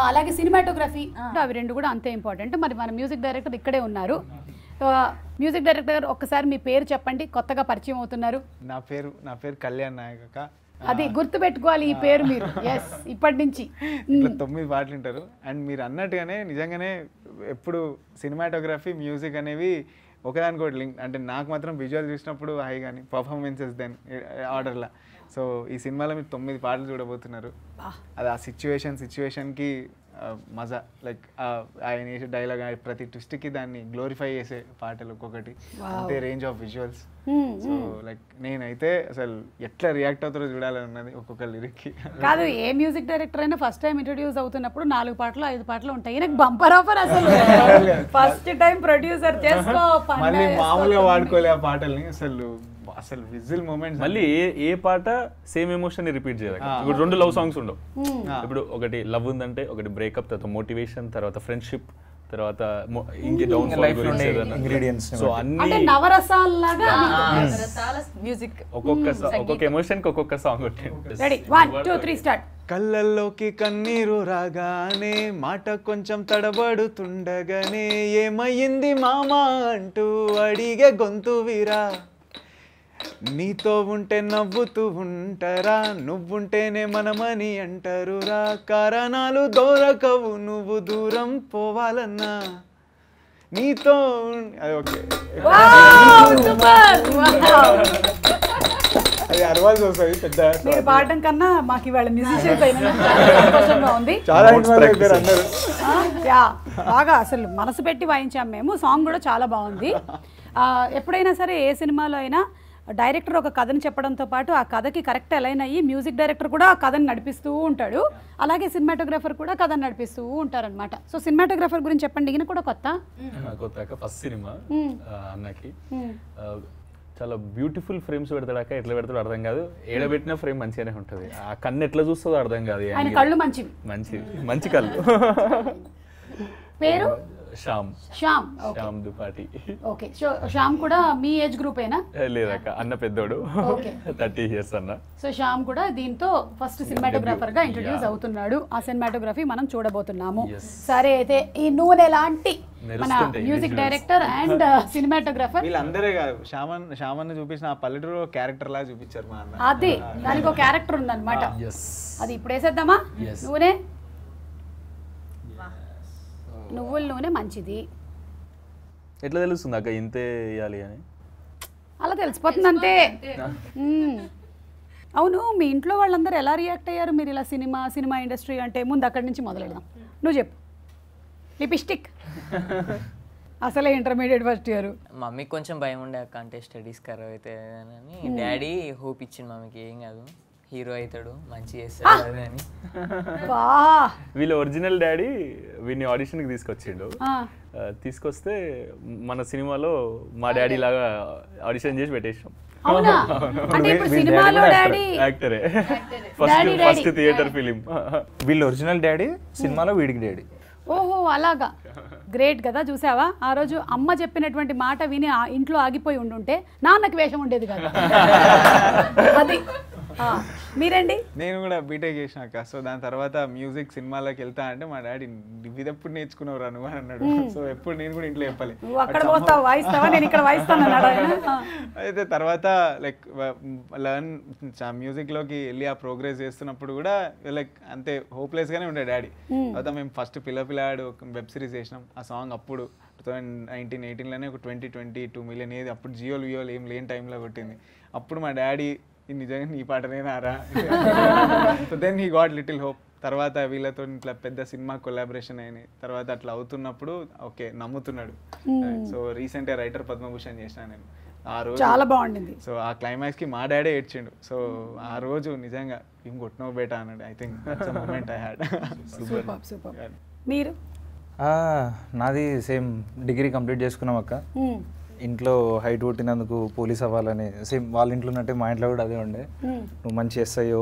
అలాగే సినిమాటోగ్రఫీ. అవి రెండు కూడా అంతే ఇంపార్టెంట్ మరి మన మ్యూజిక్ డైరెక్టర్ ఇక్కడే ఉన్నారు. మ్యూజిక్ డైరెక్టర్ ఒక్కసారి మీ పేరు చెప్పండి. కొత్తగా పరిచయం అవుతున్నారు. నా పేరు నా పేరు కళ్యాణ్ నాయక్ అది గుర్తు పెట్టుకోవాలి ఈ పేరు మీరు. ఎస్ ఇప్పటి నుంచి. తొమ్మిది పాటలు వింటారు అండ్ మీరు అన్నట్టుగానే నిజంగానే ఎప్పుడు సినిమాటోగ్రఫీ మ్యూజిక్ అనేవి ఒకదానికొకటి లింక్. అంటే నాకు మాత్రం విజువల్ చూసినప్పుడు హై కానీ పర్ఫార్మెన్సెస్ దెన్ ఆర్డర్లా. సో ఈ సినిమాలో మీరు తొమ్మిది పాటలు చూడబోతున్నారు. అది ఆ సిచ్యువేషన్ సిచ్యువేషన్కి మజా. లైక్ ఆయన వేసే డైలాగ్ ప్రతి ట్విస్ట్కి దాన్ని గ్లోరిఫై చేసే పాటలు ఒక్కొక్కటి. అంతే range of visuals so like నేనైతే అసలు ఎట్లా రియాక్ట్ అవుతారో చూడాలని ఉన్నది ఒక్కొక్క లిరిక్కి కాదు ఏ మ్యూజిక్ డైరెక్టర్ అయినా ఫస్ట్ టైం ఇంట్రొడ్యూస్ అవుతున్నప్పుడు నాలుగు పాటలు ఐదు పాటలు ఉంటాయి. ఈయనకు బంపర్ ఆఫర్ అసలు. ఫస్ట్ టైం ప్రొడ్యూసర్ చేసుకో మళ్ళీ. మామూలుగా వాడుకోలే ఆ పాటల్ని అసలు. అసలు విజిల్ మూమెంట్స్ మళ్ళీ ఏ ఏ పాట సేమ్ ఎమోషన్ రిపీట్ చేయాలి ఇప్పుడు రెండు లవ్ సాంగ్స్ ఉండవు. ఇప్పుడు ఒకటి లవ్ ఉందంటే ఒకటి బ్రేకప్ తర్వాత మోటివేషన్ తర్వాత ఫ్రెండ్షిప్ తర్వాత ఇంకే డౌన్ని సో. అన్ని మ్యూజిక్ ఒక్కొక్క sa- ఒక్కొక్క ఎమోషన్కి ఒక్కొక్క సాంగ్ రెడీ స్టార్ట్ కళ్ళల్లోకి కన్నీరు రాగానే మాట కొంచెం తడబడుతుండగానే ఏమయ్యింది మామా అంటూ అడిగే గొంతు వీరా. నీతో ఉంటే నవ్వుతూ ఉంటారా? నువ్వుంటేనే మనమని అంటారురా. కారణాలు దొరకవు నువ్వు దూరం పోవాలన్నా. నీతో ఉన్- అది ఓకే. అది అరవాల్సి వస్తుంది పెద్ద మీరు పాడడం కన్నా మాకు ఇవాళ మ్యూజిషియన్స్ అయినా *laughs* సంతోషంగా ఉంది. చాలా యా బాగా అసలు మనసు పెట్టి వాయించాం మేము. సాంగ్ కూడా చాలా బాగుంది. ఆ, ఎప్పుడైనా సరే ఏ సినిమాలో అయినా డైరెక్టర్ ఒక కథను చెప్పడంతో పాటు ఆ కథకి కరెక్ట్ అలైన్ అయ్యి మ్యూజిక్ డైరెక్టర్ కూడా ఆ కథను నడిపిస్తూ ఉంటాడు. అలాగే సినిమాటోగ్రాఫర్ కూడా కథను నడిపిస్తూ ఉంటారనమాట సో సినిమాటోగ్రాఫర్ గురించి చెప్పండి. ఈయన కూడా కొత్త? కొత్త. ఫస్ట్ సినిమా అన్నకి. చాలా బ్యూటిఫుల్ ఫ్రేమ్స్ పెడతాడాక ఎట్లా పెడతాడో అర్థం కాదు. ఏడబెట్టిన ఫ్రేమ్ మంచిగానే ఉంటుంది. ఆ కన్ను ఎట్లా చూస్తుందో అర్థం కాదు. కళ్ళు మంచివి. మంచి మంచి కళ్ళు. పేరు? Shyam. Shyam okay. Shyam Dupati. Okay. So Shyam కూడా మీ ఏజ్ గ్రూపేనా లేదక్క. అన్న పెద్దోడు. థర్టీ ఇయర్స్ అన్న. సో శ్యామ్ కూడా దీంతో ఫస్ట్ సినిమాటోగ్రాఫర్గా ఇంట్రడ్యూస్ అవుతున్నాడు. ఆ సినిమాటోగ్రఫీ మనం చూడబోతున్నాము. సరే అయితే ఈ నూనె లాంటి మన మ్యూజిక్. Director and *laughs* cinematographer. వీళ్ళందరే కాదు. శ్యామన్ శ్యామన్ చూపించిన ఆ పల్లెటూరు క్యారెక్టర్ లాగా చూపించారు మా అన్న. అది. దానికి ఒక క్యారెక్టర్ ఉందన్నమాట. అది ఇప్పుడు వేసేద్దామా. నూనె. నువ్వుల నూనె మంచిది. ఎట్లా తెలుస్తుంది అక్క ఇంతే వేయాలి అని? అలా తెలిసిపోతుంది అంతే. అవును మీ ఇంట్లో వాళ్ళందరూ ఎలా రియాక్ట్ అయ్యారు మీరు ఇలా సినిమా సినిమా ఇండస్ట్రీ అంటే? ముందు అక్కడి నుంచి మొదలెడదాం. నువ్వు చెప్పు. లిపిస్టిక్ *laughs* అసలే ఇంటర్మీడియట్ ఫస్ట్ ఇయర్ మమ్మీకి కొంచెం భయం ఉండే అక్క అంటే స్టడీస్ ఖరాబ్ అవుతాయి అని. డాడీ హోప్ ఇచ్చింది మమ్మీకి ఏం కాదు. హీరో అవుతాడు మంచి చేస్తాడు అది అని. బా వీళ్ళ ఒరిజినల్ డాడీ వీడిని ఆడిషన్కి తీసుకొచ్చిండు. ఆ. ఆ, తీసుకొస్తే మన సినిమాలో మా డాడీ లాగా ఆడిషన్ చేసి పెట్టేసాం అవునా? *laughs* అంటే ఇప్పుడు సినిమాలో డాడీ యాక్టరే ఫస్ట్. ఫస్ట్ థియేటర్ ఫిలిం వీళ్ళ ఒరిజినల్ డాడీ సినిమాలో వీడికి డాడీ. ఓహో అలాగా. గ్రేట్ కదా చూసావా? ఆ రోజు అమ్మ చెప్పినటువంటి మాట విని ఆ ఇంట్లో ఆగిపోయి ఉండుంటే నాన్నకి వేషం ఉండేది కదా. *laughs* అది. మీరండి? నేను కూడా బీటెక్ చేసినాక సో దాని తర్వాత మ్యూజిక్ సినిమాలోకి వెళ్తా అంటే మా డాడీ ఇది ఎప్పుడు నేర్చుకున్నావు నువ్వు అని అన్నాడు. సో ఎప్పుడు నేను కూడా ఇంట్లో చెప్పాలి. అక్కడ వాయిస్తావా? నేను ఇక్కడ వాయిస్తాను. *laughs* అయితే తర్వాత లైక్ లర్న్ మ్యూజిక్లోకి వెళ్ళి ఆ ప్రోగ్రెస్ చేస్తున్నప్పుడు కూడా లైక్ అంతే హోప్లెస్గానే ఉండే డాడీ. తర్వాత మేము ఫస్ట్ పిల్ల పిల్లాడు వెబ్ సిరీస్ చేసినాం. ఆ సాంగ్ అప్పుడు టూ థౌజండ్ నైన్టీన్ ఎయిటీన్లోనే ఒక ట్వంటీ ట్వంటీ టూ మిలియన్ ఏది అప్పుడు జియోలు వియోలు ఏం లేని టైంలో కొట్టింది. అప్పుడు మా డాడీ నిజంగా నీ పాటనేనారా so then he got little hope తర్వాత వీళ్ళతో ఇట్లా పెద్ద సినిమా కొలాబరేషన్ అయినాయి. తర్వాత అట్లా అవుతున్నప్పుడు ఓకే నమ్ముతున్నాడు. సో రీసెంట్గా రైటర్ పద్మభూషణ్ చేసిన నేను. ఆ రోజు చాలా బాగుండింది. సో ఆ క్లైమాక్స్కి మా డాడే ఏడ్చిండు. సో ఆ రోజు నిజంగా ఏం కొట్టినావు బేటా? అన్నాడు. I think moment I had super super మీరు? ఆ, నాది సేమ్ డిగ్రీ కంప్లీట్ చేసుకున్నాం అక్క. మ్మ్. ఇంట్లో హైట్ కొట్టినందుకు పోలీస్ అవ్వాలని సేమ్ వాళ్ళ ఇంట్లో ఉన్నట్టే మా ఇంట్లో కూడా అదే ఉండే. నువ్వు మంచి ఎస్ఐఓ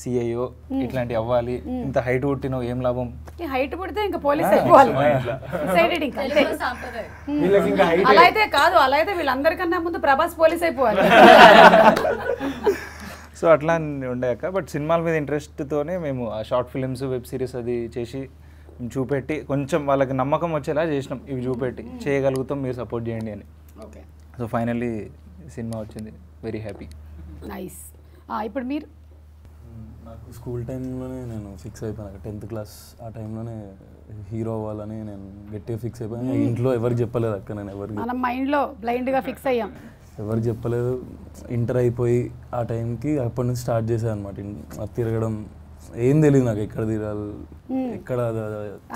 సిఐఓ ఇట్లాంటివి అవ్వాలి. ఇంత హైట్ కొట్టినావు ఏం లాభం? ఈ హైట్ పుడితే ఇంకా పోలీస్ అయిపోవాలి అలా అయితే కాదు అలా అయితే వీళ్ళందరికన్నా ముందు ప్రభాస్ పోలీస్ అయిపోవాలి. *laughs* సో అట్లా ఉండే అక్క. బట్ సినిమాల మీద ఇంట్రెస్ట్తోనే మేము ఆ షార్ట్ ఫిలిమ్స్ వెబ్ సిరీస్ అది చేసి చూపెట్టి కొంచెం వాళ్ళకి నమ్మకం వచ్చేలా చేసినాం. ఇవి చూపెట్టి. చేయగలుగుతాం మీరు సపోర్ట్ చేయండి అని. ఓకే సో ఫైనల్లీ సినిమా వచ్చింది. వెరీ హ్యాపీ నైస్ ఇప్పుడు మీరు? నాకు స్కూల్ టైంలోనే నేను ఫిక్స్ అయిపోయాను. టెన్త్ క్లాస్ ఆ టైంలోనే హీరో అవ్వాలని నేను గట్టిగా ఫిక్స్ అయిపోయాను. ఇంట్లో ఎవరికి చెప్పలేదు అక్క నేను ఎవరికి మనం మైండ్లో బ్లైండ్గా ఫిక్స్ అయ్యాం. ఎవరికి చెప్పలేదు. ఇంటర్ అయిపోయి ఆ టైంకి అప్పటి నుంచి స్టార్ట్ చేశాను అనమాట తిరగడం ఏం తెలియదు నాకు ఎక్కడ తిరగాలి ఎక్కడ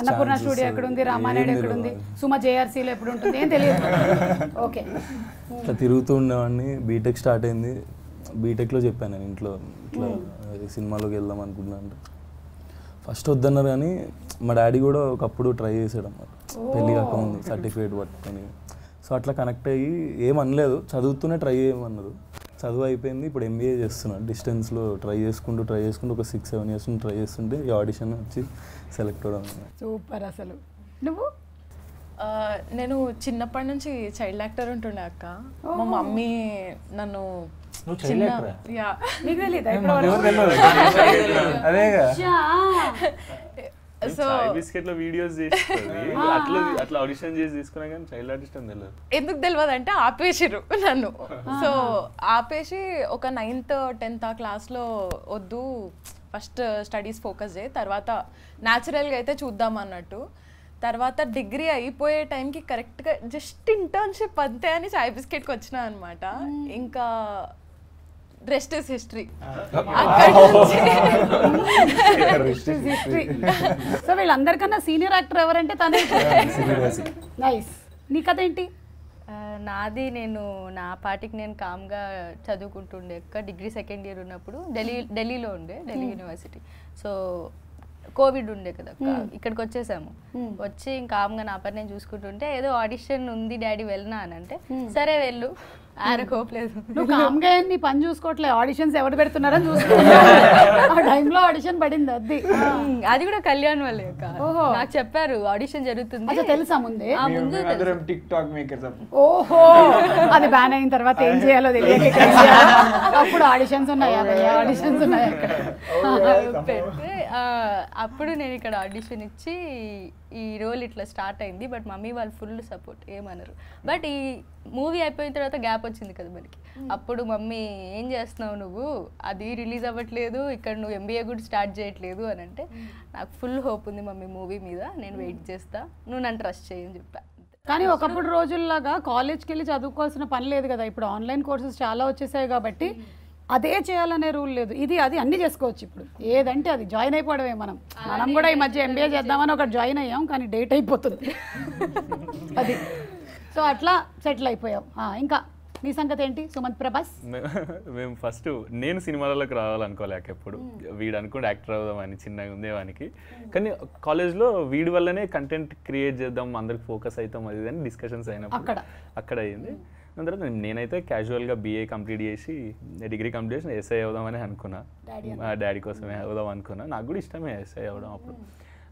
అన్నపూర్ణ స్టూడియో ఎక్కడ ఉంది రామానాయుడు ఎక్కడ ఉంది. సుమ జేఆర్సీలో ఎప్పుడు ఉంటుంది ఏం తెలియదు ఓకే. ఇట్లా తిరుగుతూ ఉండేవాడిని బీటెక్ స్టార్ట్ అయింది. బీటెక్లో చెప్పాను నేను ఇంట్లో ఇట్లా సినిమాలోకి వెళ్దాం అనుకుంటున్నా అంటే. ఫస్ట్ వద్దన్నారు కానీ మా డాడీ కూడా ఒకప్పుడు ట్రై చేసాడు అన్నమాట పెళ్ళి కాకముందు సర్టిఫికేట్ పట్టుకొని. సో అట్లా కనెక్ట్ అయ్యి ఏమనలేదు చదువుతూనే ట్రై చేయమన్నారు. చదువు అయిపోయింది ఇప్పుడు ఎంబీఏ చేస్తున్నా. డిస్టెన్స్లో ట్రై చేసుకుంటూ ట్రై చేసుకుంటూ ఒక సిక్స్ సెవెన్ ఇయర్స్ ట్రై చేస్తుంటే ఈ ఆడిషన్ వచ్చి సెలెక్ట్ అవ్వడం సూపర్ అసలు. నువ్వు? నేను చిన్నప్పటి నుంచి చైల్డ్ యాక్టర్ ఉంటుండే అక్క. మా మమ్మీ నన్ను? యా. నీకు తెలియదా *laughs* అదేగా. సో బిస్కెట్లో వీడియోస్ చేస్తుంది *laughs* అట్లా అట్లా ఆడిషన్ చేసి తీసుకున్నా కానీ చైల్డ్ ఆర్టిస్ట్ అని తెలియదు. ఎందుకు తెలియదు అంటే ఆపేసిర్రు నన్ను. *laughs* సో ఆపేసి ఒక నైన్త్ టెన్త్ ఆ క్లాస్లో వద్దు ఫస్ట్ స్టడీస్ ఫోకస్ చేయి తర్వాత న్యాచురల్గా అయితే చూద్దాం అన్నట్టు. తర్వాత డిగ్రీ అయిపోయే టైంకి కరెక్ట్గా జస్ట్ ఇంటర్న్షిప్ అంతే అని చాయ్ బిస్కెట్కి వచ్చిన అనమాట ఇంకా rest is history history so వీళ్ళందరికన్నా senior actor ఎవరంటే తనే *laughs* నైస్ నీ కథ ఏంటి? నాది నేను నా పాటికి నేను కామ్గా చదువుకుంటుండే అక్క. డిగ్రీ సెకండ్ ఇయర్ ఉన్నప్పుడు ఢిల్లీ ఢిల్లీలో ఉండే ఢిల్లీ యూనివర్సిటీ. సో కోవిడ్ ఉండే కదా అక్క. ఇక్కడికి వచ్చేసాము. వచ్చి ఇంకా కామ్గా నా పని నేను చూసుకుంటుంటే ఏదో ఆడిషన్ ఉంది డాడీ వెళ్ళినా అని అంటే సరే వెళ్ళు. నువ్వు కామ్గా నీ పని చూసుకోవట్లే. ఆడిషన్స్ ఎవరు పెడుతున్నారని చూసుకుంటా ఆ టైంలో ఆడిషన్ పడింది అది. అది కూడా కళ్యాణ్ వాళ్ళే ఓహో. నాకు చెప్పారు ఆడిషన్ జరుగుతుంది. అచ్చా తెలుసా ముందే? ఆ, టిక్ టాక్ మేకర్స్ ఓహో. అది బ్యాన్ అయిన తర్వాత ఏం చేయాలో తెలియక. అప్పుడు ఆడిషన్స్ ఉన్నాయా ఆడిషన్స్ ఉన్నాయా అక్కడ? పెడితే అప్పుడు నేను ఇక్కడ ఆడిషన్ ఇచ్చి ఈ రోల్ ఇట్లా స్టార్ట్ అయింది. బట్ మమ్మీ వాళ్ళు ఫుల్ సపోర్ట్ ఏమనరు. బట్ ఈ మూవీ అయిపోయిన తర్వాత గ్యాప్ వచ్చింది కదా మనకి. అప్పుడు మమ్మీ ఏం చేస్తున్నావు నువ్వు? అది రిలీజ్ అవ్వట్లేదు ఇక్కడ నువ్వు ఎంబీఏ కూడా స్టార్ట్ చేయట్లేదు అని అంటే నాకు ఫుల్ హోప్ ఉంది మమ్మీ మూవీ మీద నేను వెయిట్ చేస్తా నువ్వు నన్ను ట్రస్ట్ చేయని చెప్పా. కానీ ఒకప్పుడు రోజుల్లాగా కాలేజ్కి వెళ్ళి చదువుకోవాల్సిన పని లేదు కదా. ఇప్పుడు ఆన్లైన్ కోర్సెస్ చాలా వచ్చేసాయి కాబట్టి అదే చేయాలనే రూల్ లేదు. ఇది అది అన్ని చేసుకోవచ్చు ఇప్పుడు. ఏదంటే అది జాయిన్ అయిపోవడమే మనం. మనం కూడా ఈ మధ్య ఎంబీఏ చేద్దామని ఒకటి జాయిన్ అయ్యాం కానీ డేట్ అయిపోతుంది. *laughs* అది. సో అట్లా సెటిల్ అయిపోయావు ఆ, ఇంకా నీ సంగతి ఏంటి? సుమంత్ ప్రభాస్? మేము ఫస్ట్ నేను సినిమాలలోకి రావాలనుకోలేక ఎప్పుడు. వీడు అనుకుంటే యాక్టర్ అవుదామని చిన్నగా ఉండేవానికి. కానీ కాలేజ్లో వీడి వల్లనే కంటెంట్ క్రియేట్ చేద్దాం అందరికి ఫోకస్ అవుతాం అది అని డిస్కషన్స్ అయినప్పుడు అక్కడ. అయింది. దాని తర్వాత నేనైతే క్యాజువల్గా బీఏ కంప్లీట్ చేసి డిగ్రీ కంప్లీట్ చేసి ఎస్ఐ అవుదామని అనుకున్నా. డాడీ కోసమే అవుదాం అనుకున్నా. నాకు కూడా ఇష్టమే ఎస్ఐ అవడం అప్పుడు.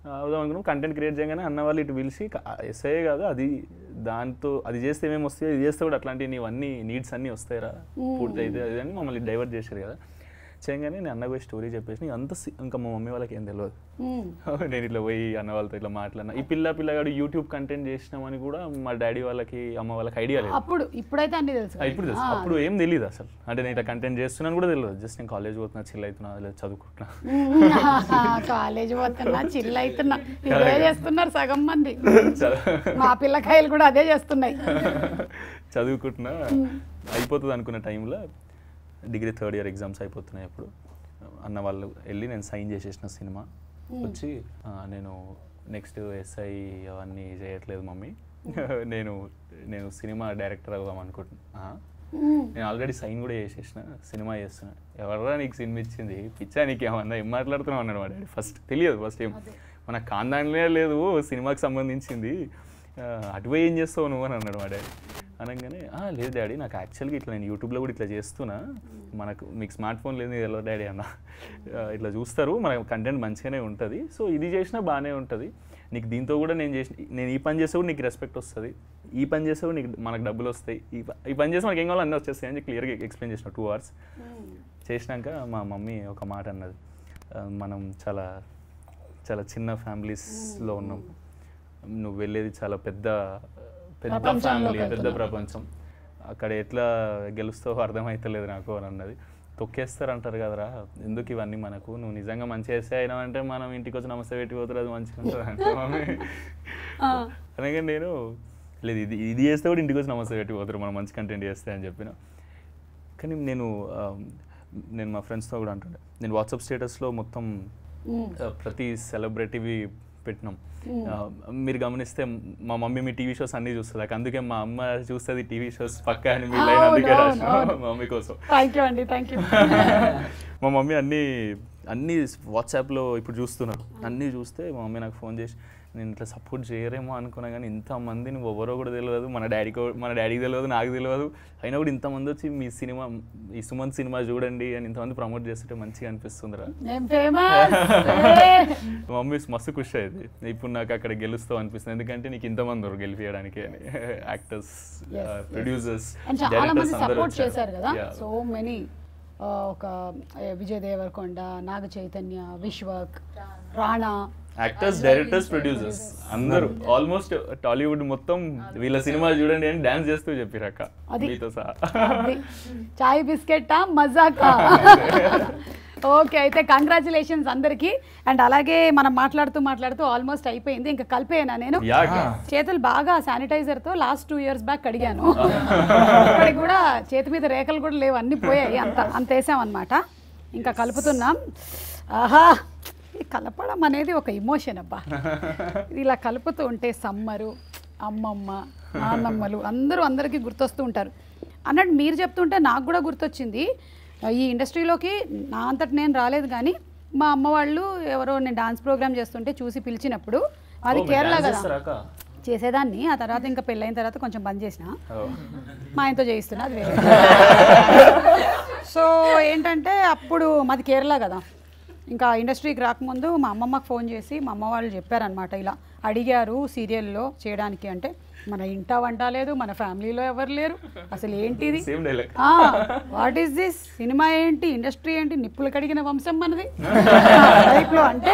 అవుదాం అనుకున్నాం కంటెంట్ క్రియేట్ చేయగానే అన్న వాళ్ళు ఇటు పిలిచి ఎస్ఐ కాదు అది దాంతో అది చేస్తే ఏమేమి వస్తాయో ఇది చేస్తే కూడా అట్లాంటి నీవు అన్ని నీడ్స్ అన్నీ వస్తాయిరా? పూర్తి అయితే అది అని మమ్మల్ని డైవర్ట్ చేశారు కదా. చేయగానే నేను అన్న పోయి స్టోరీ చెప్పేసి అంత ఇంకా మా మమ్మీ వాళ్ళకి ఏం తెలియదు *laughs* నేను ఇట్లా పోయి అన్న వాళ్ళతో ఇట్లా మాట్లాడినా. ఈ పిల్ల పిల్లగాడు యూట్యూబ్ కంటెంట్ చేసినామని కూడా మా డాడీ వాళ్ళకి అమ్మ వాళ్ళకి ఐడియా లేదు. అప్పుడు ఇప్పుడైతే అన్ని తెలుసు ఇప్పుడు తెలుసు. అప్పుడు ఏం తెలియదు అసలు. అంటే నేను ఇట్లా కంటెంట్ చేస్తున్నాను కూడా తెలియదు జస్ట్ నేను కాలేజ్ పోతున్నా చిల్ అవుతున్నా లేదు చదువుకుంటున్నా. *laughs* కాలేజ్ పోతున్నా చిల్ అవుతున్నా ఇదే చేస్తున్నారు సగం మంది. మా పిల్లకాయలు కూడా అదే చేస్తున్నాయి. *laughs* చదువుకుంటున్నా. అయిపోతుంది అనుకున్న టైంలో డిగ్రీ థర్డ్ ఇయర్ ఎగ్జామ్స్ అయిపోతున్నాయి అప్పుడు. అన్న వాళ్ళు వెళ్ళి నేను సైన్ చేసేసిన సినిమా. వచ్చి "ఆ, నేను నెక్స్ట్ ఎస్ఐ అవన్నీ చేయట్లేదు మమ్మీ. *laughs* నేను నేను సినిమా డైరెక్టర్ అవుదాం అనుకుంటున్నా. "ఆ? నేను ఆల్రెడీ సైన్ కూడా చేసేసిన సినిమా చేస్తున్నా. ఎవర్రా నీకు సినిమా ఇచ్చింది? పిచ్చా నీకు ఏమన్నా ఏం మాట్లాడుతున్నావు? అన్నాడు మా డాడీ. ఫస్ట్ తెలియదు ఫస్ట్ ఏం? మన కాందాన్లే లేదు సినిమాకి సంబంధించింది. అటువై ఏం చేస్తావు నువ్వు? అని అన్నాడు మా డాడీ. అనగానే "ఆ, లేదు డాడీ నాకు యాక్చువల్గా ఇట్లా నేను యూట్యూబ్లో కూడా ఇట్లా చేస్తున్నా. మనకు మీకు స్మార్ట్ ఫోన్ లేదు ఎలా డాడీ అన్న. ఇట్లా చూస్తారు. మన కంటెంట్ మంచిగానే ఉంటుంది. సో ఇది చేసినా బాగానే ఉంటుంది. నీకు దీంతో కూడా నేను చేసిన నేను ఈ పని చేస్తే కూడా నీకు రెస్పెక్ట్ వస్తుంది. ఈ పని చేస్తే కూడా నీకు మనకు డబ్బులు వస్తాయి. ఈ ఈ పని చేస్తే మనకి ఏం కావాలో అన్నీ వచ్చేస్తాయి అని క్లియర్గా ఎక్స్ప్లెయిన్ చేసిన టూ అవర్స్. చేసినాక మా మమ్మీ ఒక మాట అన్నది. "ఆ, మనం చాలా చాలా చిన్న ఫ్యామిలీస్లో ఉన్నాం. నువ్వు వెళ్ళేది చాలా పెద్ద పెద్ద ఫ్యామిలీ పెద్ద. ప్రపంచం. అక్కడ ఎట్లా గెలుస్తావో అర్థమైతలేదు నాకు అని అన్నది. తొక్కేస్తారు అంటారు కదరా ఎందుకు ఇవన్నీ మనకు? నువ్వు నిజంగా మంచిగా చేస్తే అయినా అంటే మనం ఇంటికి వచ్చి నమస్తే పెట్టి పోతారు అది మంచిగా ఉంటుంది అంటే అనగా నేను లేదు ఇది ఇది చేస్తే కూడా ఇంటికి వచ్చి నమస్తే పెట్టి పోతారు మనం మంచి కంటెంట్ చేస్తే అని చెప్పిన. కానీ నేను నేను మా ఫ్రెండ్స్తో కూడా అంటుండే. నేను వాట్సాప్ స్టేటస్లో మొత్తం ప్రతి సెలబ్రిటీవి పెట్టినాం. మీరు గమనిస్తే మా మమ్మీ మీ టీవీ షోస్ అన్నీ చూస్తుంది. అందుకే మా అమ్మ చూస్తుంది టీవీ షోస్ పక్క అని మీ లైన్ అందుకే రాసిన మమ్మీ కోసం. థ్యాంక్ యూ అండి థ్యాంక్ యూ *laughs* మా మమ్మీ అన్నీ అన్నీ వాట్సాప్లో ఇప్పుడు చూస్తున్నారు. అన్నీ చూస్తే మా మమ్మీ నాకు ఫోన్ చేసి నేను ఇట్లా సపోర్ట్ చేయరేమో అనుకున్నా కానీ ఇంతమంది నువ్వు ఎవరో కూడా తెలియదు మన డాడీకి మన డాడీకి తెలియదు నాకు తెలియదు అయినా కూడా ఇంతమంది వచ్చి మీ సినిమా ఈ సుమంత్ సినిమా చూడండి అని ఇంతమంది ప్రమోట్ చేస్తుంటే మంచిగా అనిపిస్తుందిరా. *laughs* మమ్మీ మస్తు ఖుషి అయింది ఇప్పుడు నాకు అక్కడ గెలుస్తావు అనిపిస్తుంది. ఎందుకంటే నీకు ఇంతమంది ఉన్నారు గెలిపించడానికి అని. *laughs* యాక్టర్స్ ప్రొడ్యూసర్స్ మంది సపోర్ట్ చేశారు కదా? సో మెనీ ఒక ఏ, Vijay Deverakonda Naga Chaitanya Vishwak Rana actors directors producers అందరూ. ఆల్మోస్ట్ టాలీవుడ్ మొత్తం వీళ్ళ సినిమా చూడండి అని డాన్స్ చేస్తూ చెప్పిరక్క అది. మీతో సహా. *laughs* చాయ్ బిస్కెట్టా మజాకా? *laughs* ఓకే అయితే కంగ్రాచులేషన్స్ అందరికీ. అండ్ అలాగే మనం మాట్లాడుతూ మాట్లాడుతూ ఆల్మోస్ట్ అయిపోయింది. ఇంకా కలిపేనా నేను. చేతులు బాగా శానిటైజర్తో లాస్ట్ టూ ఇయర్స్ బ్యాక్ కడిగాను. *laughs* ఇప్పటికి కూడా చేతి మీద రేఖలు కూడా లేవు. అన్ని పోయాయి. అంత అంత వేసామన్నమాట. ఇంకా కలుపుతున్నాం. ఆహా! ఈ కలపడం అనేది ఒక ఇమోషన్ అబ్బా. ఇది *laughs* ఇలా కలుపుతూ ఉంటే సమ్మరు అమ్మమ్మ నాన్నమ్మలు అందరూ అందరికీ గుర్తొస్తూ ఉంటారు. అన్నట్టు మీరు చెప్తుంటే నాకు కూడా గుర్తొచ్చింది. ఈ ఇండస్ట్రీలోకి నా అంతటి నేను రాలేదు కానీ మా అమ్మ వాళ్ళు ఎవరో నేను డాన్స్ ప్రోగ్రామ్ చేస్తుంటే చూసి పిలిచినప్పుడు అది కేరళ కదా? చేసేదాన్ని. ఆ తర్వాత ఇంకా పెళ్ళైన తర్వాత కొంచెం బంద్ చేసిన. మా ఆయనతో చేయిస్తున్నా అది వేరే. *laughs* సో ఏంటంటే అప్పుడు మాది కేరళ కదా. ఇంకా ఇండస్ట్రీకి రాకముందు మా అమ్మమ్మకి ఫోన్ చేసి మా అమ్మ వాళ్ళు చెప్పారనమాట ఇలా అడిగారు సీరియల్లో చేయడానికి అంటే మన ఇంట వంట లేదు మన ఫ్యామిలీలో ఎవరు లేరు అసలు ఏంటిది? వాట్ ఈస్ దిస్ సినిమా ఏంటి? ఇండస్ట్రీ ఏంటి? నిప్పులు కడిగిన వంశం మనది. టైప్లో అంటే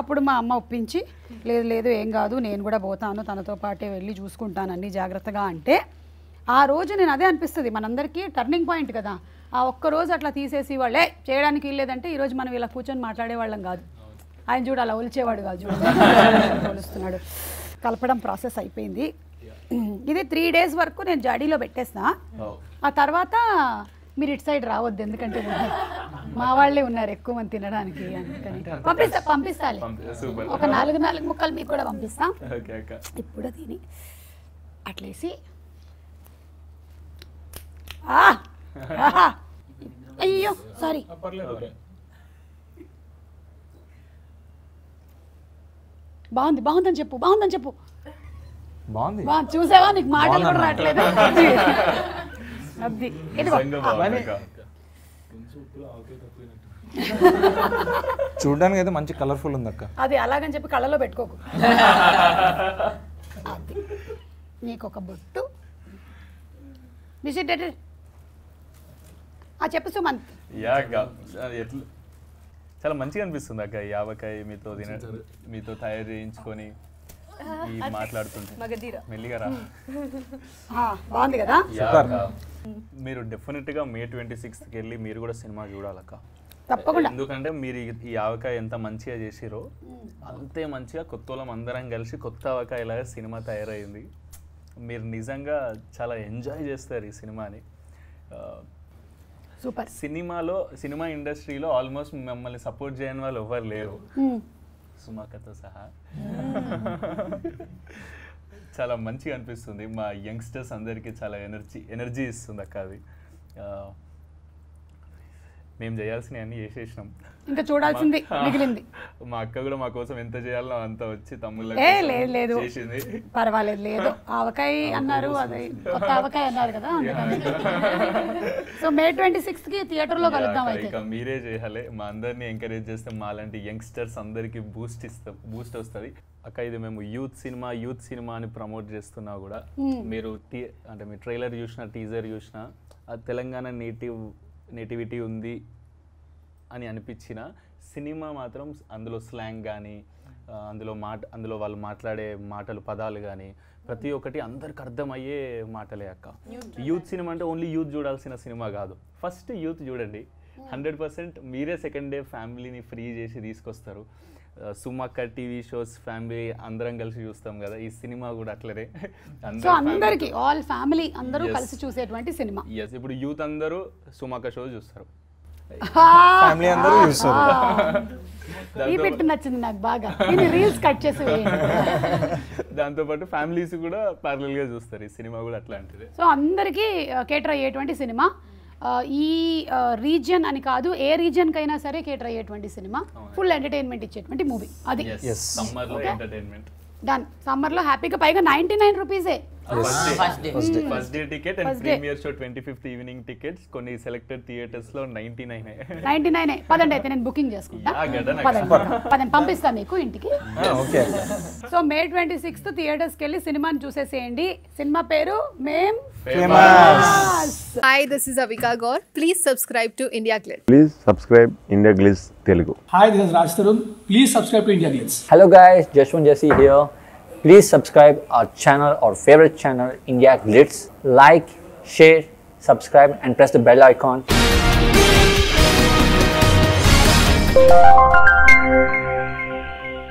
అప్పుడు మా అమ్మ ఒప్పించి లేదు లేదు ఏం కాదు నేను కూడా పోతాను తనతో పాటే వెళ్ళి చూసుకుంటాను అన్ని జాగ్రత్తగా అంటే ఆ రోజు నేను అదే అనిపిస్తుంది. మనందరికీ టర్నింగ్ పాయింట్ కదా. ఆ ఒక్క రోజు అట్లా తీసేసి వాళ్ళే చేయడానికి వీల్లేదంటే ఈరోజు మనం ఇలా కూర్చొని మాట్లాడే వాళ్ళం కాదు. ఆయన చూడు అలా ఒలిచేవాడు కాదు చూడు. *laughs* కలపడం ప్రాసెస్ అయిపోయింది. ఇది త్రీ డేస్ వరకు నేను జాడీలో పెట్టేస్తా. ఆ తర్వాత మీరు ఇటు సైడ్ రావద్దు ఎందుకంటే మా వాళ్ళే ఉన్నారు ఎక్కువ మంది తినడానికి అందుకని. పంపిస్తా పంపిస్తాలే. ఒక నాలుగు నాలుగు ముక్కలు మీకు కూడా పంపిస్తా. ఇప్పుడు దీని అట్లేసి. ఆ! అయ్యో సారీ. బాగుంది బాగుందని చెప్పు బాగుందని చెప్పు. బాగుంది. చూసావా? నీకు మాటలు కూడా రావట్లేదు. అది. చూడడానికి అయితే మంచి కలర్ఫుల్ ఉంది అక్క. అది అలాగని చెప్పి కళ్ళలో పెట్టుకోకు. అది. నీకు ఒక బొట్టు విజిట్ ఆ చెప్పు సుమంత్. యా అక్క అది ఎట్లా? చాలా మంచిగా అనిపిస్తుంది అక్క ఈ ఆవకాయ మీతో తిన మీతో తయారు చేయించుకొని ఈ మాట్లాడుతుంటే. మగధీర. మెల్లిగా రా. బాగుంది కదా. మీరు డెఫినెట్గా మే ట్వంటీ సిక్స్త్కి వెళ్ళి మీరు కూడా సినిమా చూడాలక్క. తప్పకుండా. ఎందుకంటే మీరు ఈ- ఆవకాయ ఎంత మంచిగా చేసిరో అంతే మంచిగా కొత్త వాళ్ళం అందరం కలిసి కొత్త ఆవకాయలాగా సినిమా తయారైంది. మీరు నిజంగా చాలా ఎంజాయ్ చేస్తారు ఈ సినిమాని. సూపర్. సినిమాలో సినిమా ఇండస్ట్రీలో ఆల్మోస్ట్ మిమ్మల్ని సపోర్ట్ చేయని వాళ్ళు ఎవరు లేరు. సుమాకతో సహా. చాలా మంచిగా అనిపిస్తుంది. మా యంగ్స్టర్స్ అందరికీ చాలా ఎనర్జీ ఎనర్జీ ఇస్తుంది అక్క అది. మేము చేయాల్సినవి అన్నీ చేసేసినాం. ఇంకా చూడాల్సింది మిగిలింది. *laughs* మా అక్క కూడా మా కోసం ఎంత చేయాలో అంత వచ్చి తమ్ముళ్ళ ఏ లేదు లేదు. చేసింది. పర్వాలేదు లేదు. ఆవకాయ అన్నారు అది కొత్త ఆవకాయ అన్నారు కదా *laughs* సో మే ట్వంటీ సిక్స్త్కి థియేటర్లో కలుద్దాం అయితే. ఇక మీరే చేయాలి. మా అందరినీ ఎంకరేజ్ చేస్తే మా లాంటి యంగ్స్టర్స్ అందరికి బూస్ట్ ఇస్తాం బూస్ట్ వస్తుంది. అక్క ఇది మేము యూత్ సినిమా యూత్ సినిమా అని ప్రమోట్ చేస్తున్నా కూడా మీరు అంటే మీ ట్రైలర్ చూసిన టీజర్ చూసిన తెలంగాణ నేటివ్ నేటివిటీ ఉంది అని అనిపించిన సినిమా మాత్రం అందులో స్లాంగ్ కానీ అందులో మాట అందులో వాళ్ళు మాట్లాడే మాటలు పదాలు కానీ ప్రతి ఒక్కటి అందరికి అర్థమయ్యే మాటలే అక్క. యూత్ సినిమా అంటే ఓన్లీ యూత్ చూడాల్సిన సినిమా కాదు. ఫస్ట్ యూత్ చూడండి. హండ్రెడ్ పర్సెంట్ మీరే సెకండ్ డే ఫ్యామిలీని ఫ్రీ చేసి తీసుకొస్తారు. సుమక్క టీవీ షోస్ ఫ్యామిలీ అందరం కలిసి చూస్తాం కదా. ఈ సినిమా కూడా అట్లనే. సో అందరికి ఆల్ ఫ్యామిలీ అందరూ కలిసి చూసేటువంటి సినిమా. ఎస్ ఇప్పుడు యూత్ అందరూ సుమక్క షో చూస్తారు. ఫ్యామిలీ అందరూ చూస్తారు. ఈ పెట్టి నచ్చింది నాకు బాగా. దీన్ని రీల్స్ కట్ చేసి వేయండి. దాంతోపాటు ఫ్యామిలీస్ కూడా parallel గా చూస్తారు. ఈ సినిమా కూడా అట్లాంటిదే. సో అందరికీ కేటర్ అయ్యేటువంటి సినిమా. ఈ రీజియన్ అని కాదు ఏ రీజియన్కి అయినా సరే కేటర్ అయ్యేటువంటి సినిమా ఫుల్ ఎంటర్టైన్మెంట్ ఇచ్చేటువంటి మూవీ అది. సమ్మర్లో ఎంటర్టైన్మెంట్ డన్ సమ్మర్లో హ్యాపీగా పైగా నైంటీ నైన్ రూపీసే first day first day ticket and premiere show twenty fifth evening tickets కొన్ని సెలెక్టెడ్ థియేటర్స్లో నైన్టీ నైన్ నైంటీ నైన్ పదండి అయితే నేను బుకింగ్ చేసుకుంటా. పదండి. పదండి పంపిస్తా మీకు ఇంటికి. Okay. So May twenty sixth థియేటర్స్కి వెళ్ళి సినిమాని చూసేసేయండి. సినిమా పేరు మేం Hi, this is Avika Gaur. Please subscribe to India Glitz. Please subscribe India Glitz Telugu Hi, this is Raj Tarun. Please subscribe to India Glitz. Hello guys, Jashwant Jesse here. Please subscribe our channel, or favorite channel, India Glitz. Like, share, subscribe and press the bell icon.